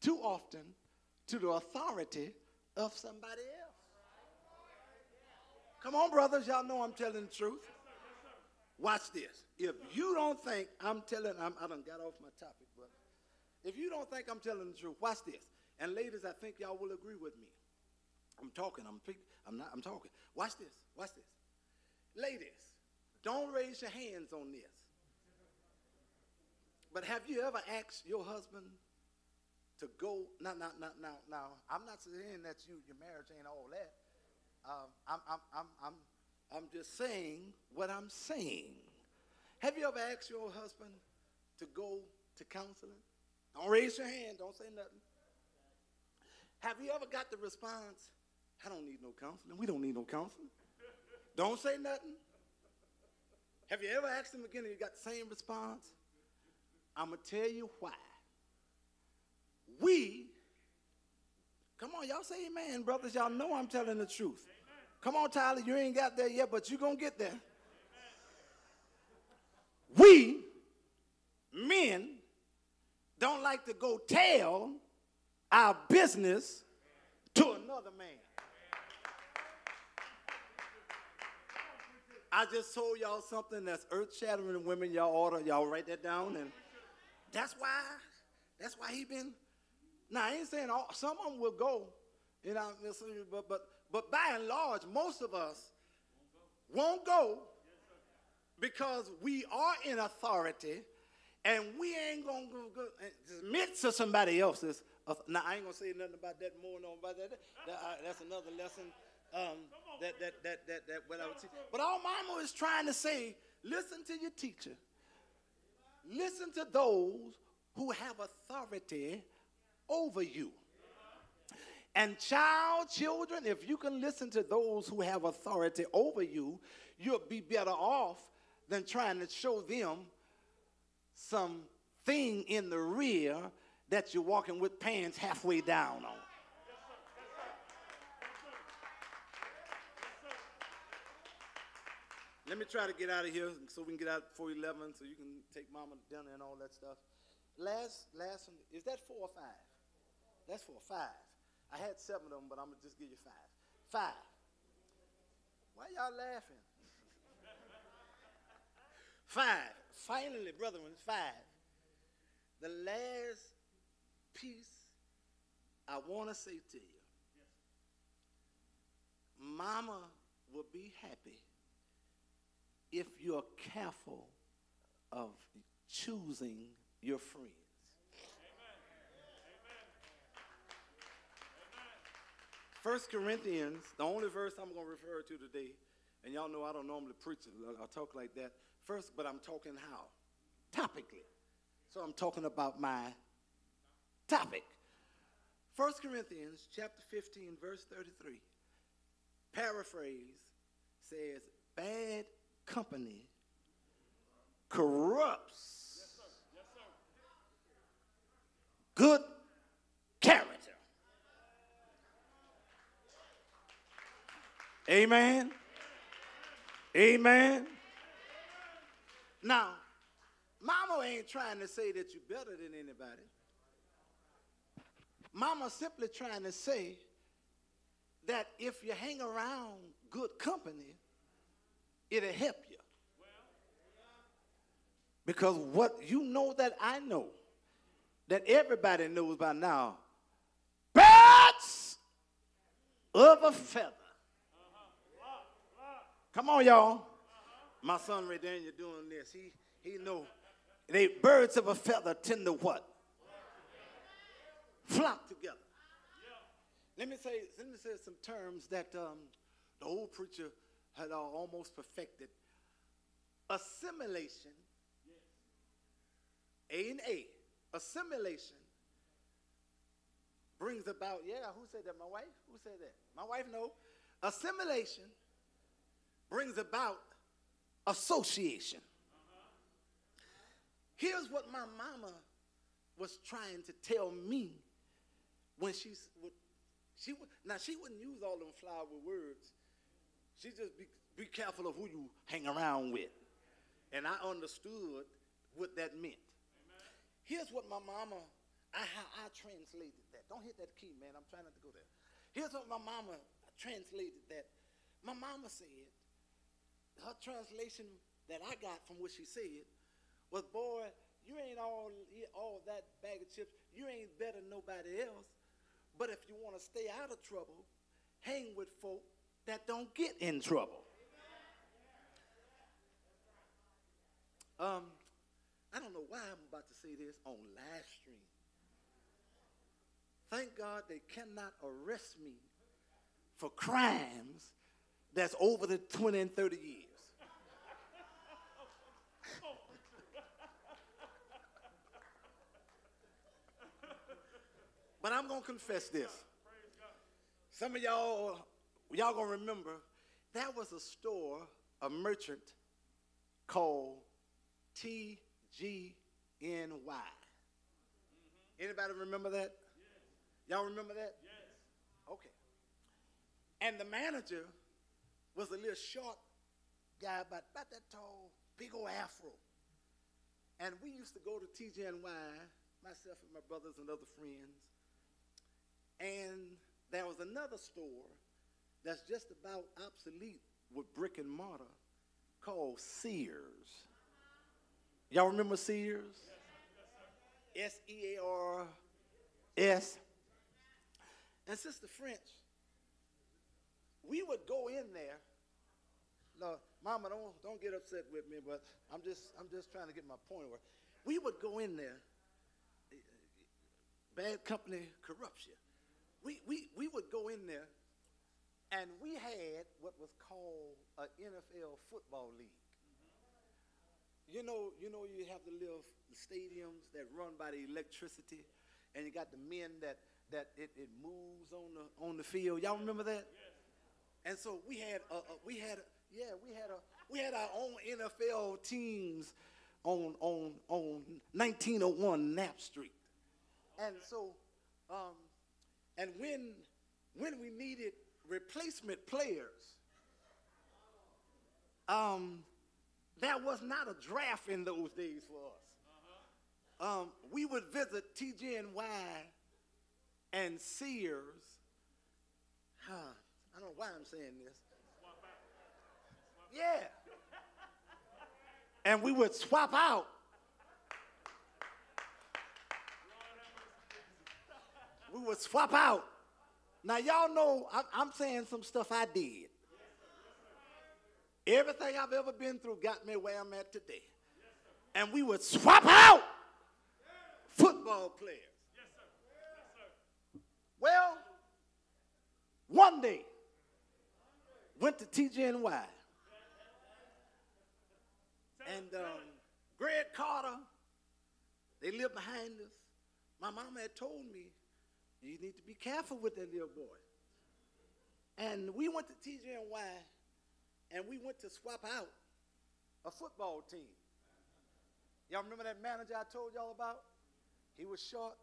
too often to the authority of somebody else. Come on, brothers, y'all know I'm telling the truth. Watch this. If you don't think I'm telling, I'm, I got off my topic, but if you don't think I'm telling the truth, watch this. And ladies, I think y'all will agree with me. I'm talking. I'm I'm not. I'm talking. Watch this. Watch this. Ladies, don't raise your hands on this. But have you ever asked your husband to go? Now, now, now, now, now. I'm not saying that you your marriage ain't all that. Um, I'm, I'm, I'm, I'm, I'm just saying what I'm saying. Have you ever asked your husband to go to counseling? Don't raise your hand. Don't say nothing. Have you ever got the response? I don't need no counseling. We don't need no counseling. Don't say nothing. Have you ever asked him again and you got the same response? I'm going to tell you why. We, come on, y'all say amen, brothers. Y'all know I'm telling the truth. Come on, Tyler, you ain't got there yet, but you're going to get there. We, men, don't like to go tell our business to another man. I just told y'all something that's earth shattering women. Y'all order, y'all write that down. And that's why, that's why he been. Now, I ain't saying all, some of them will go, you know, but, but, but by and large, most of us won't go because we are in authority and we ain't gonna go, go submit to somebody else's. Now I ain't gonna say nothing about that more. No, about that. that uh, that's another lesson. Um, that that that that that what I would teach. But all Mama is trying to say: listen to your teacher. Listen to those who have authority over you. And child, children, if you can listen to those who have authority over you, you'll be better off than trying to show them some thing in the rear that you're walking with pants halfway down on. Let me try to get out of here so we can get out before 11 so you can take mama to dinner and all that stuff. Last, last one, is that four or five? That's four, or five. I had seven of them, but I'm going to just give you five. Five. Why y'all laughing? five. Finally, brethren, five. The last piece I want to say to you. Mama will be happy if you're careful of choosing your friends. First Corinthians, the only verse I'm going to refer to today, and y'all know I don't normally preach, I talk like that. First, but I'm talking how? Topically. So I'm talking about my topic. First Corinthians chapter 15, verse 33. Paraphrase says, bad company corrupts good Amen. Amen. Now, mama ain't trying to say that you're better than anybody. Mama simply trying to say that if you hang around good company, it'll help you. Because what you know that I know, that everybody knows by now, birds of a feather. Come on, y'all. My son Ray Daniel doing this. He he know they birds of a feather tend to what? Flock together. Let me say, let me say some terms that um, the old preacher had uh, almost perfected. Assimilation. A and A. Assimilation brings about, yeah, who said that? My wife? Who said that? My wife, no. Assimilation brings about association. Uh-huh. Here's what my mama was trying to tell me when she would, she would, now she wouldn't use all them flowery words. She just be, be careful of who you hang around with. And I understood what that meant. Here's what my mama, I, how I translated that. Don't hit that key, man. I'm trying not to go there. Here's what my mama translated that. My mama said, her translation that I got from what she said was, boy, you ain't all, all that bag of chips. You ain't better than nobody else. But if you want to stay out of trouble, hang with folk that don't get in trouble. Um, I don't know why I'm about to say this on live stream. Thank God they cannot arrest me for crimes that's over the 20 and 30 years. but I'm gonna confess this. Some of y'all, y'all gonna remember, that was a store, a merchant called T G N Y. Anybody remember that? Y'all remember that? Yes. Okay. And the manager was a little short guy, about, about that tall, big old afro. And we used to go to TG&Y, myself and my brothers and other friends. And there was another store that's just about obsolete with brick and mortar called Sears. Y'all remember Sears? S E A R S. And Sister French, we would go in there. No, Mama, don't don't get upset with me, but I'm just I'm just trying to get my point over. We would go in there. Bad company corrupts you. We we we would go in there, and we had what was called an NFL football league. You know, you know, you have the little stadiums that run by the electricity, and you got the men that that it, it moves on the on the field. Y'all remember that? And so we had a, a we had a, yeah we had a we had our own NFL teams on on on 1901 Knapp Street, and so um, and when when we needed replacement players, um, there was not a draft in those days for us. Um, we would visit TG&Y and Sears. Huh, I don't know why I'm saying this. Yeah. And we would swap out. We would swap out. Now, y'all know I- I'm saying some stuff I did. Everything I've ever been through got me where I'm at today. And we would swap out football players. Well, one day, went to TG&Y. And um, Greg Carter, they lived behind us. My mama had told me, you need to be careful with that little boy. And we went to TG&Y and we went to swap out a football team. Y'all remember that manager I told y'all about? He was short,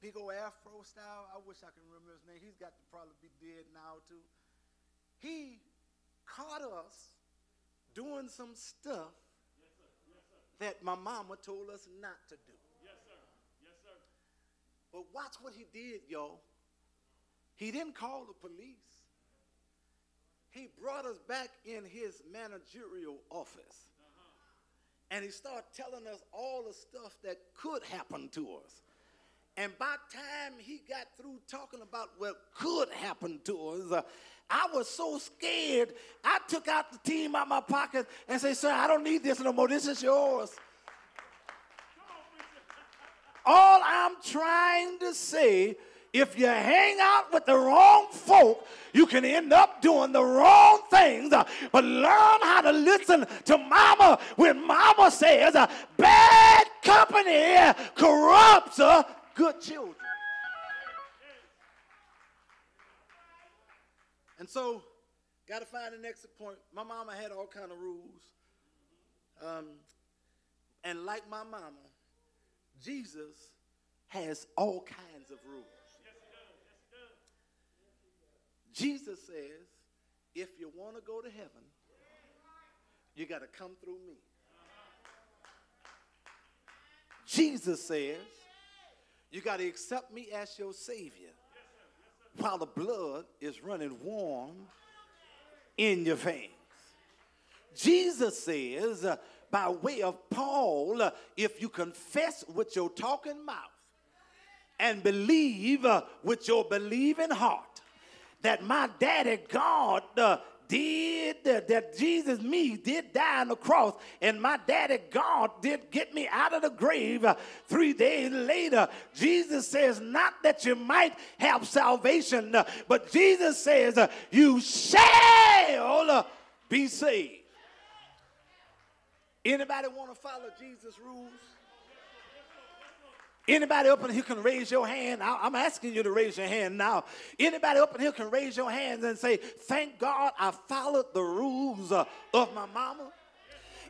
big old afro style. I wish I could remember his name. He's got to probably be dead now too. He caught us doing some stuff that my mama told us not to do. Yes, sir. Yes, sir. But watch what he did, y'all. He didn't call the police. He brought us back in his managerial office. And he started telling us all the stuff that could happen to us. And by time he got through talking about what could happen to us, uh, I was so scared. I took out the team out my pocket and said, Sir, I don't need this no more. This is yours. All I'm trying to say, if you hang out with the wrong folk, you can end up doing the wrong things. But learn how to listen to mama when mama says, bad company corrupts uh, good children. And so, got to find an exit point. My mama had all kind of rules. Um, and like my mama, Jesus has all kinds of rules. Jesus says, if you want to go to heaven, you got to come through me. Jesus says, you got to accept me as your Savior while the blood is running warm in your veins. Jesus says, uh, by way of Paul, uh, if you confess with your talking mouth and believe uh, with your believing heart that my daddy God uh, did, that Jesus, me, did die on the cross, and my daddy God did get me out of the grave uh, three days later. Jesus says, not that you might have salvation, uh, but Jesus says, uh, you shall be saved. Anybody want to follow Jesus' rules? Anybody up in here can raise your hand. I'm asking you to raise your hand now. Anybody up in here can raise your hands and say, Thank God I followed the rules uh, of my mama.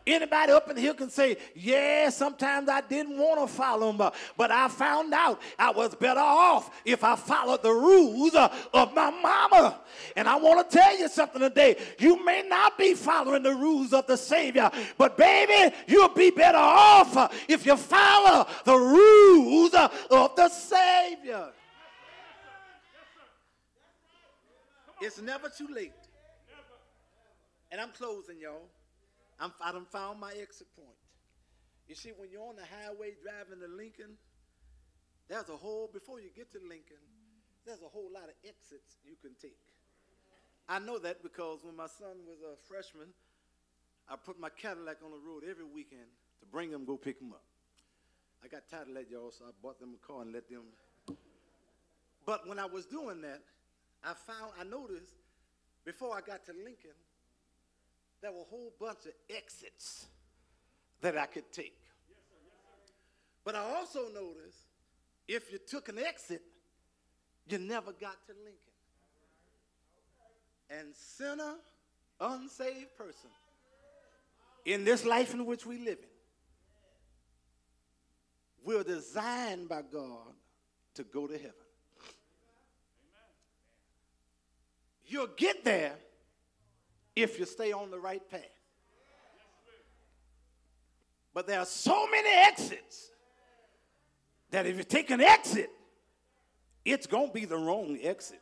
Anybody up in here can say, Yeah, sometimes I didn't want to follow them, uh, but I found out I was better off if I followed the rules uh, of my mama. And I want to tell you something today. You may not be following the rules of the Savior, but baby, you'll be better off uh, if you follow the rules of the Savior. It's never too late. And I'm closing, y'all. I'm, I done found my exit point. You see, when you're on the highway driving to Lincoln, there's a whole, before you get to Lincoln, there's a whole lot of exits you can take. I know that because when my son was a freshman, I put my Cadillac on the road every weekend to bring him, go pick him up. I got tired of that, y'all, so I bought them a car and let them. But when I was doing that, I found, I noticed before I got to Lincoln, there were a whole bunch of exits that I could take. But I also noticed if you took an exit, you never got to Lincoln. And sinner, unsaved person, in this life in which we live in, we're designed by God to go to heaven. You'll get there if you stay on the right path. But there are so many exits that if you take an exit, it's going to be the wrong exit.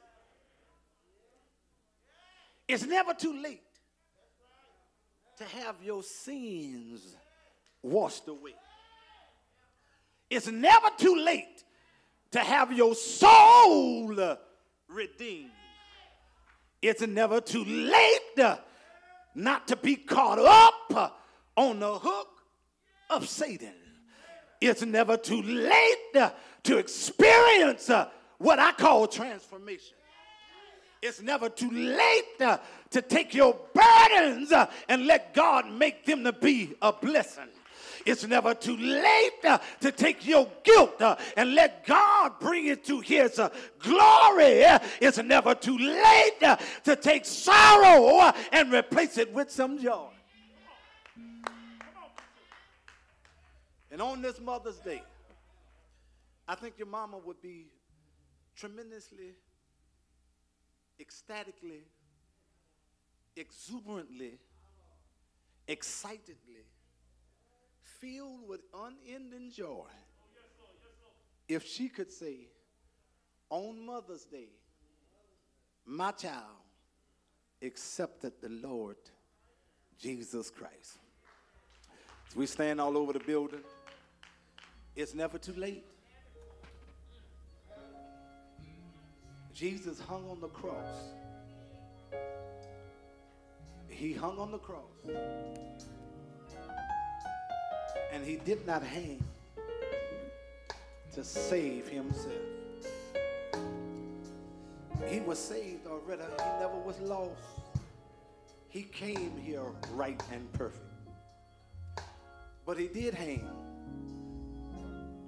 It's never too late to have your sins washed away. It's never too late to have your soul redeemed. It's never too late not to be caught up on the hook of Satan. It's never too late to experience what I call transformation. It's never too late to take your burdens and let God make them to be a blessing. It's never too late uh, to take your guilt uh, and let God bring it to His uh, glory. It's never too late to take sorrow and replace it with some joy. And on this Mother's Day, I think your mama would be tremendously, ecstatically, exuberantly, excitedly, filled with unending joy if she could say, on Mother's Day, my child accepted the Lord Jesus Christ. As we stand all over the building, it's never too late. Jesus hung on the cross. He hung on the cross. And he did not hang to save himself. He was saved already. He never was lost. He came here right and perfect. But he did hang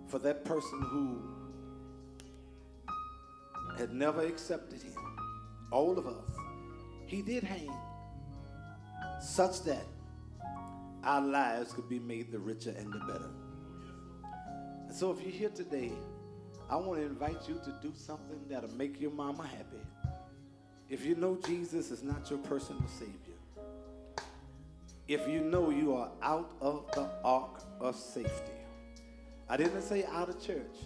for that person who had never accepted him. All of us. He did hang such that our lives could be made the richer and the better. So if you're here today, I want to invite you to do something that'll make your mama happy. If you know Jesus is not your personal Savior, if you know you are out of the ark of safety, I didn't say out of church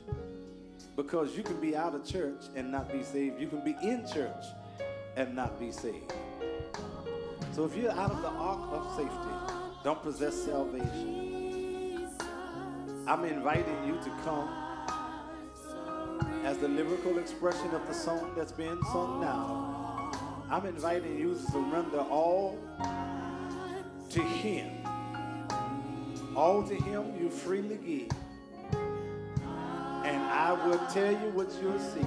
because you can be out of church and not be saved. You can be in church and not be saved. So if you're out of the ark of safety, don't possess salvation, I'm inviting you to come as the lyrical expression of the song that's being sung now. I'm inviting you to surrender all to Him. All to Him you freely give. And I will tell you what you'll see.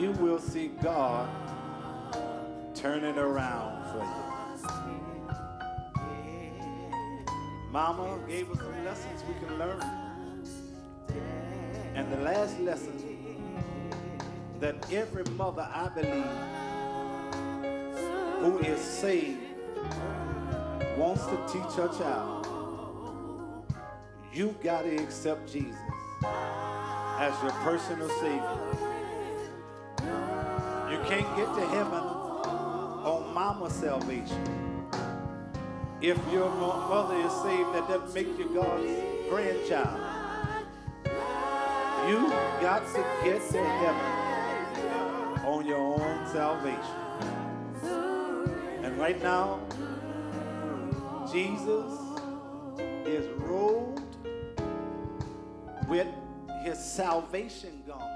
You will see God turning around for you. Mama gave us some lessons we can learn. And the last lesson that every mother, I believe, who is saved wants to teach her child, you got to accept Jesus as your personal Savior. You can't get to heaven on mama's salvation. If your mother is saved, that doesn't make you God's grandchild. You got to get to heaven on your own salvation. And right now, Jesus is robed with his salvation garments.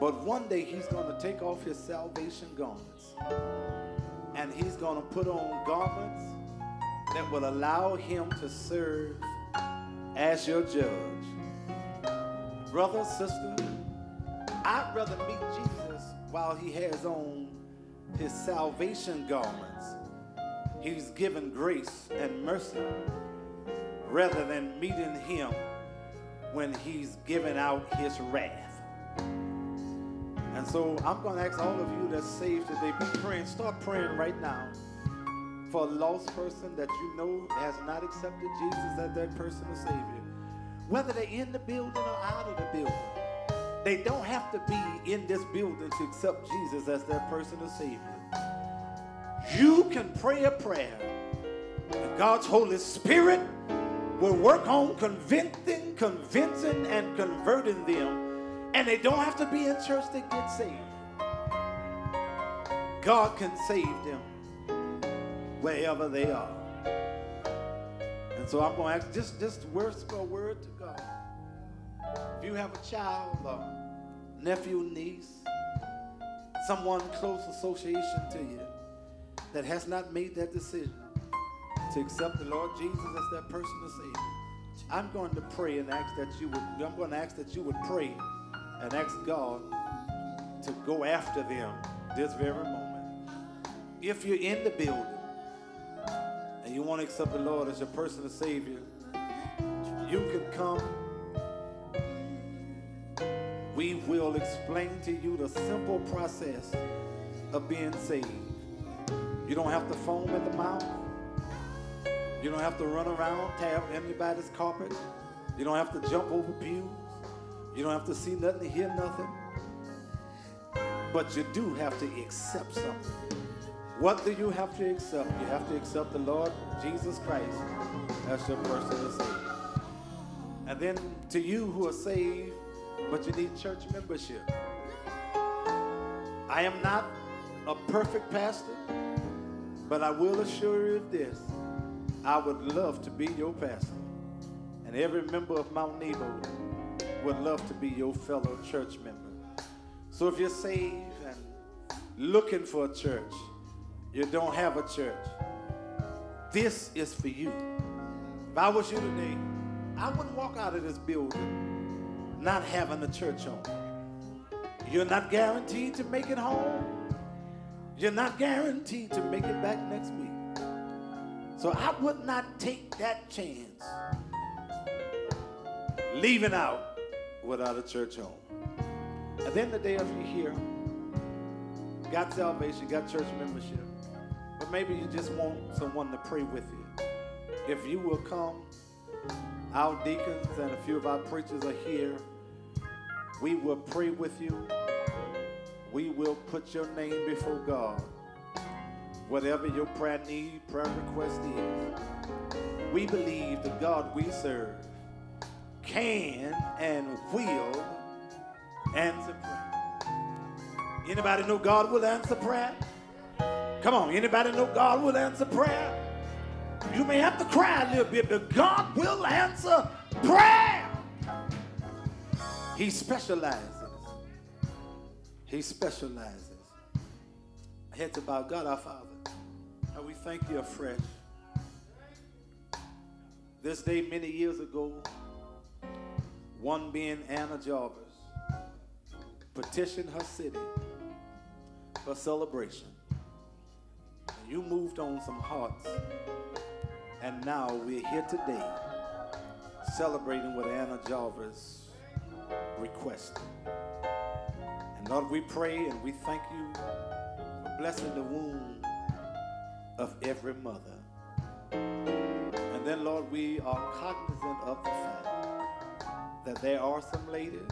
But one day he's going to take off his salvation garments and he's going to put on garments that will allow him to serve as your judge. Brother, sister, I'd rather meet Jesus while he has on his salvation garments. He's given grace and mercy rather than meeting him when he's given out his wrath. And so I'm going to ask all of you that's saved today, be praying, start praying right now for a lost person that you know has not accepted Jesus as their personal Savior. Whether they're in the building or out of the building, they don't have to be in this building to accept Jesus as their personal Savior. You can pray a prayer and God's Holy Spirit will work on convincing, convincing, and converting them. And they don't have to be in church to get saved. God can save them wherever they are. And so I'm going to ask just, just word for word to God. If you have a child or nephew, niece, someone close association to you that has not made that decision to accept the Lord Jesus as that person to save, I'm going to pray and ask that you would, I'm going to ask that you would pray and ask God to go after them this very moment. If you're in the building and you want to accept the Lord as your personal Savior, you can come. We will explain to you the simple process of being saved. You don't have to foam at the mouth. You don't have to run around, tap anybody's carpet. You don't have to jump over pews. You don't have to see nothing, hear nothing. But you do have to accept something. What do you have to accept? You have to accept the Lord Jesus Christ as your personal Savior. And then to you who are saved, but you need church membership. I am not a perfect pastor, but I will assure you of this. I would love to be your pastor. And every member of Mount Nebo would love to be your fellow church member. So if you're saved and looking for a church, you don't have a church, this is for you. If I was you today, I wouldn't walk out of this building not having a church home. You're not guaranteed to make it home. You're not guaranteed to make it back next week. So I would not take that chance leaving out without a church home. And then the day of you here, got salvation, got church membership, but maybe you just want someone to pray with you. If you will come, our deacons and a few of our preachers are here. We will pray with you. We will put your name before God. Whatever your prayer need, prayer request is, we believe the God we serve can and will answer prayer. Anybody know God will answer prayer? Come on, anybody know God will answer prayer? You may have to cry a little bit, but God will answer prayer. He specializes. He specializes. Heads about God our Father. And we thank you afresh. This day, many years ago, one being Anna Jarvis petitioned her city for celebration. And you moved on some hearts. And now we're here today celebrating what Anna Jarvis requested. And Lord, we pray and we thank you for blessing the womb of every mother. And then, Lord, we are cognizant of the fact that there are some ladies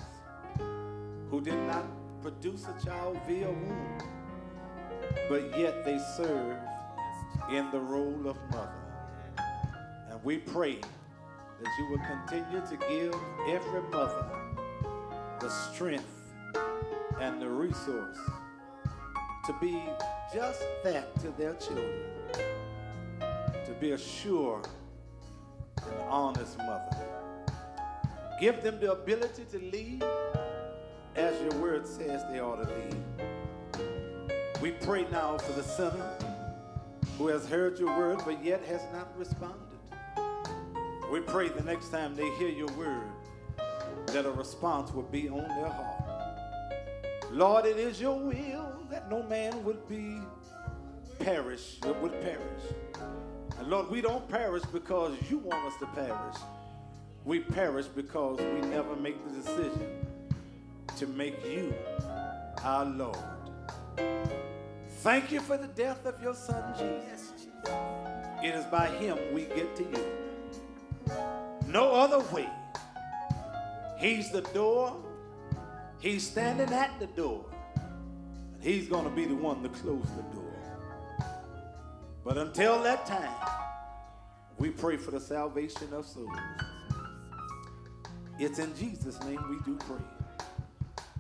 who did not produce a child via womb, but yet they serve in the role of mother. And we pray that you will continue to give every mother the strength and the resource to be just that to their children, to be a sure and honest mother. Give them the ability to lead as your word says they ought to lead. We pray now for the sinner who has heard your word but yet has not responded. We pray the next time they hear your word that a response will be on their heart. Lord, it is your will that no man would be perish, would perish. And Lord, we don't perish because you want us to perish. We perish because we never make the decision to make you our Lord. Thank you for the death of your son, Jesus. It is by him we get to you. No other way. He's the door. He's standing at the door. And he's going to be the one to close the door. But until that time, We pray for the salvation of souls. It's in Jesus' name we do pray.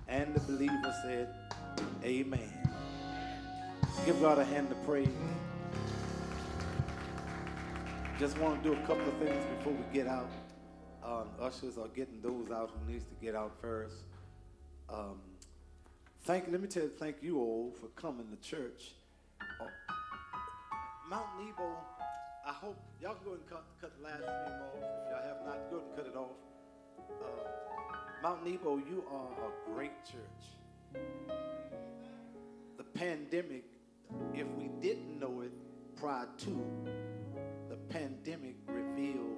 And the believer said, Amen. Give God a hand of praise. Just want to do a couple of things before we get out. Um, ushers are getting those out who needs to get out first. Um, thank. Let me tell you, thank you all for coming to church. Oh, Mount Nebo. I hope y'all can go and cut, cut the last stream off. If y'all have not, go and cut it off. Uh, Mount Nebo, you are a great church. The pandemic, if we didn't know it prior to, the pandemic revealed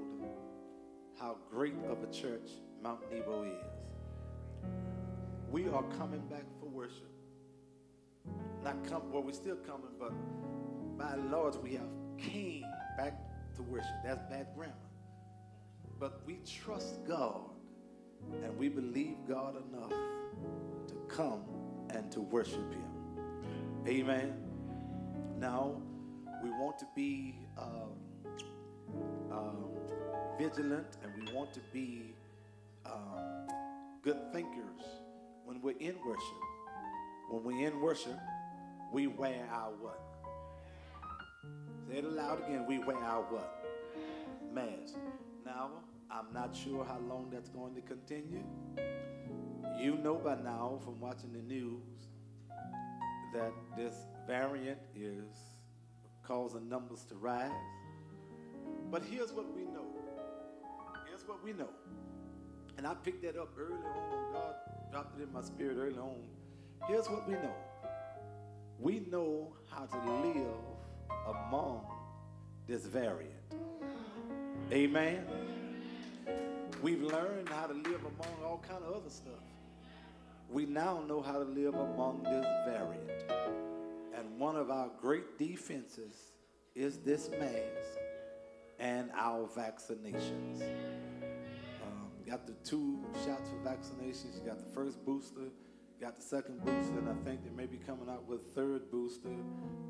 how great of a church Mount Nebo is. We are coming back for worship. Not come, well, we're still coming, but by and large, we have came back to worship. That's bad grammar. But we trust God and we believe God enough to come and to worship Him. Amen. Now, we want to be um, um, vigilant and we want to be um, good thinkers when we're in worship. When we're in worship, we wear our what? Say it aloud again. We wear our what? Mask. Now, I'm not sure how long that's going to continue. You know by now from watching the news that this variant is causing numbers to rise. But here's what we know. Here's what we know. And I picked that up early on. God dropped it in my spirit early on. Here's what we know. We know how to live among this variant. Amen. We've learned how to live among all kind of other stuff. We now know how to live among this variant. And one of our great defenses is this mask and our vaccinations. Um, got the two shots for vaccinations. You got the first booster, got the second booster, and I think they may be coming out with a third booster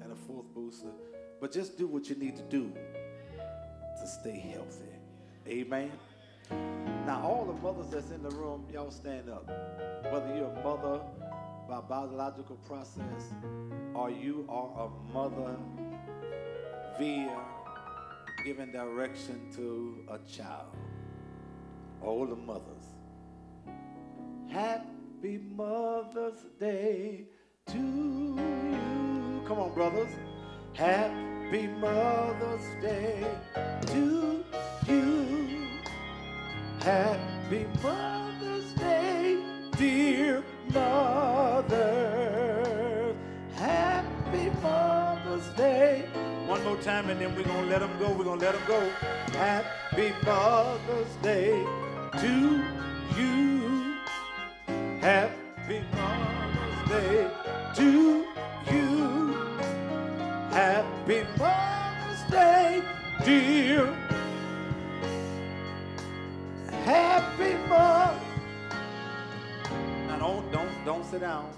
and a fourth booster. But just do what you need to do to stay healthy. Amen. Now, all the mothers that's in the room, y'all stand up. Whether you're a mother by biological process or you are a mother via giving direction to a child. All the mothers. Happy Mother's Day to you. Come on, brothers. Happy Mother's Day to you. Happy Mother's Day, dear mother. Happy Mother's Day. One more time, and then we're going to let them go. We're going to let them go. Happy Mother's Day to you. Happy Mother's Day sit down.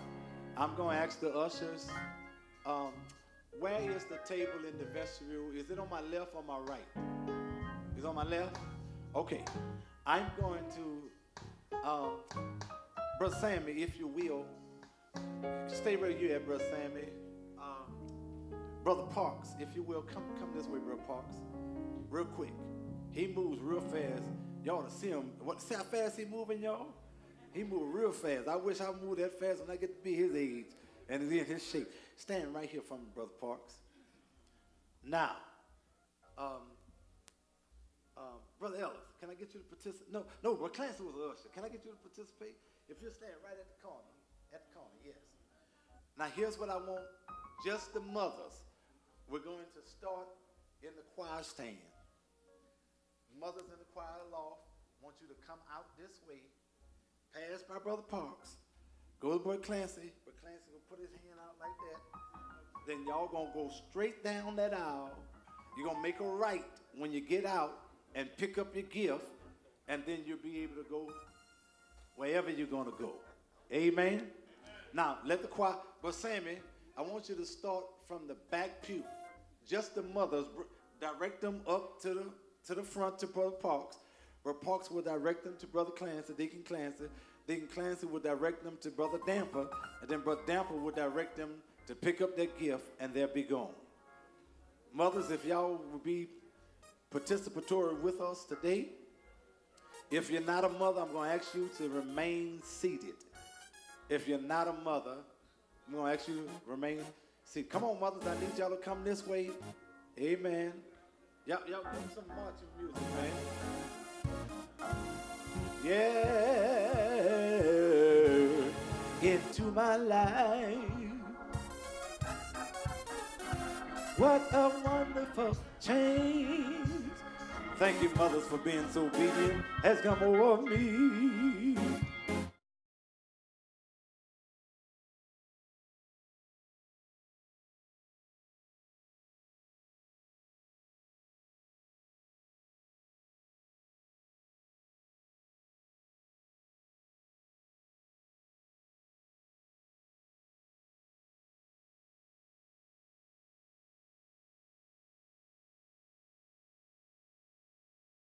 I'm gonna ask the ushers. Um, where is the table in the vestibule? Is it on my left or my right? Is on my left? Okay. I'm going to um, Brother Sammy, if you will, stay where you at Brother Sammy. Um, Brother Parks, if you will, come come this way, Brother Parks. Real quick. He moves real fast. Y'all to see him. What see how fast he moving, y'all? He moved real fast. I wish I moved that fast when I get to be his age and in his shape. Stand right here from Brother Parks. Now, um, um, Brother Ellis, can I get you to participate? No, no, Brother Clancy was an usher. Can I get you to participate? If you stand right at the corner, at the corner, yes. Now here's what I want, just the mothers. We're going to start in the choir stand. Mothers in the choir loft, want you to come out this way, pass by Brother Parks, go to Brother Clancy, Brother Clancy will put his hand out like that. Then y'all gonna go straight down that aisle. You're gonna make a right when you get out and pick up your gift, and then you'll be able to go wherever you're gonna go. Amen. Now let the choir, but Sammy, I want you to start from the back pew. Just the mothers, direct them up to the to the front to Brother Parks. Brother Parks will direct them to Brother Clancy, Deacon Clancy. Deacon Clancy will direct them to Brother Damper, and then Brother Damper will direct them to pick up their gift, and they'll be gone. Mothers, if y'all will be participatory with us today, if you're not a mother, I'm going to ask you to remain seated. If you're not a mother, I'm going to ask you to remain seated. Come on, mothers, I need y'all to come this way. Amen. Y'all, y'all give some marching music, man. Yeah, into my life. What a wonderful change. Thank you, mothers, for being so obedient. Has come over me.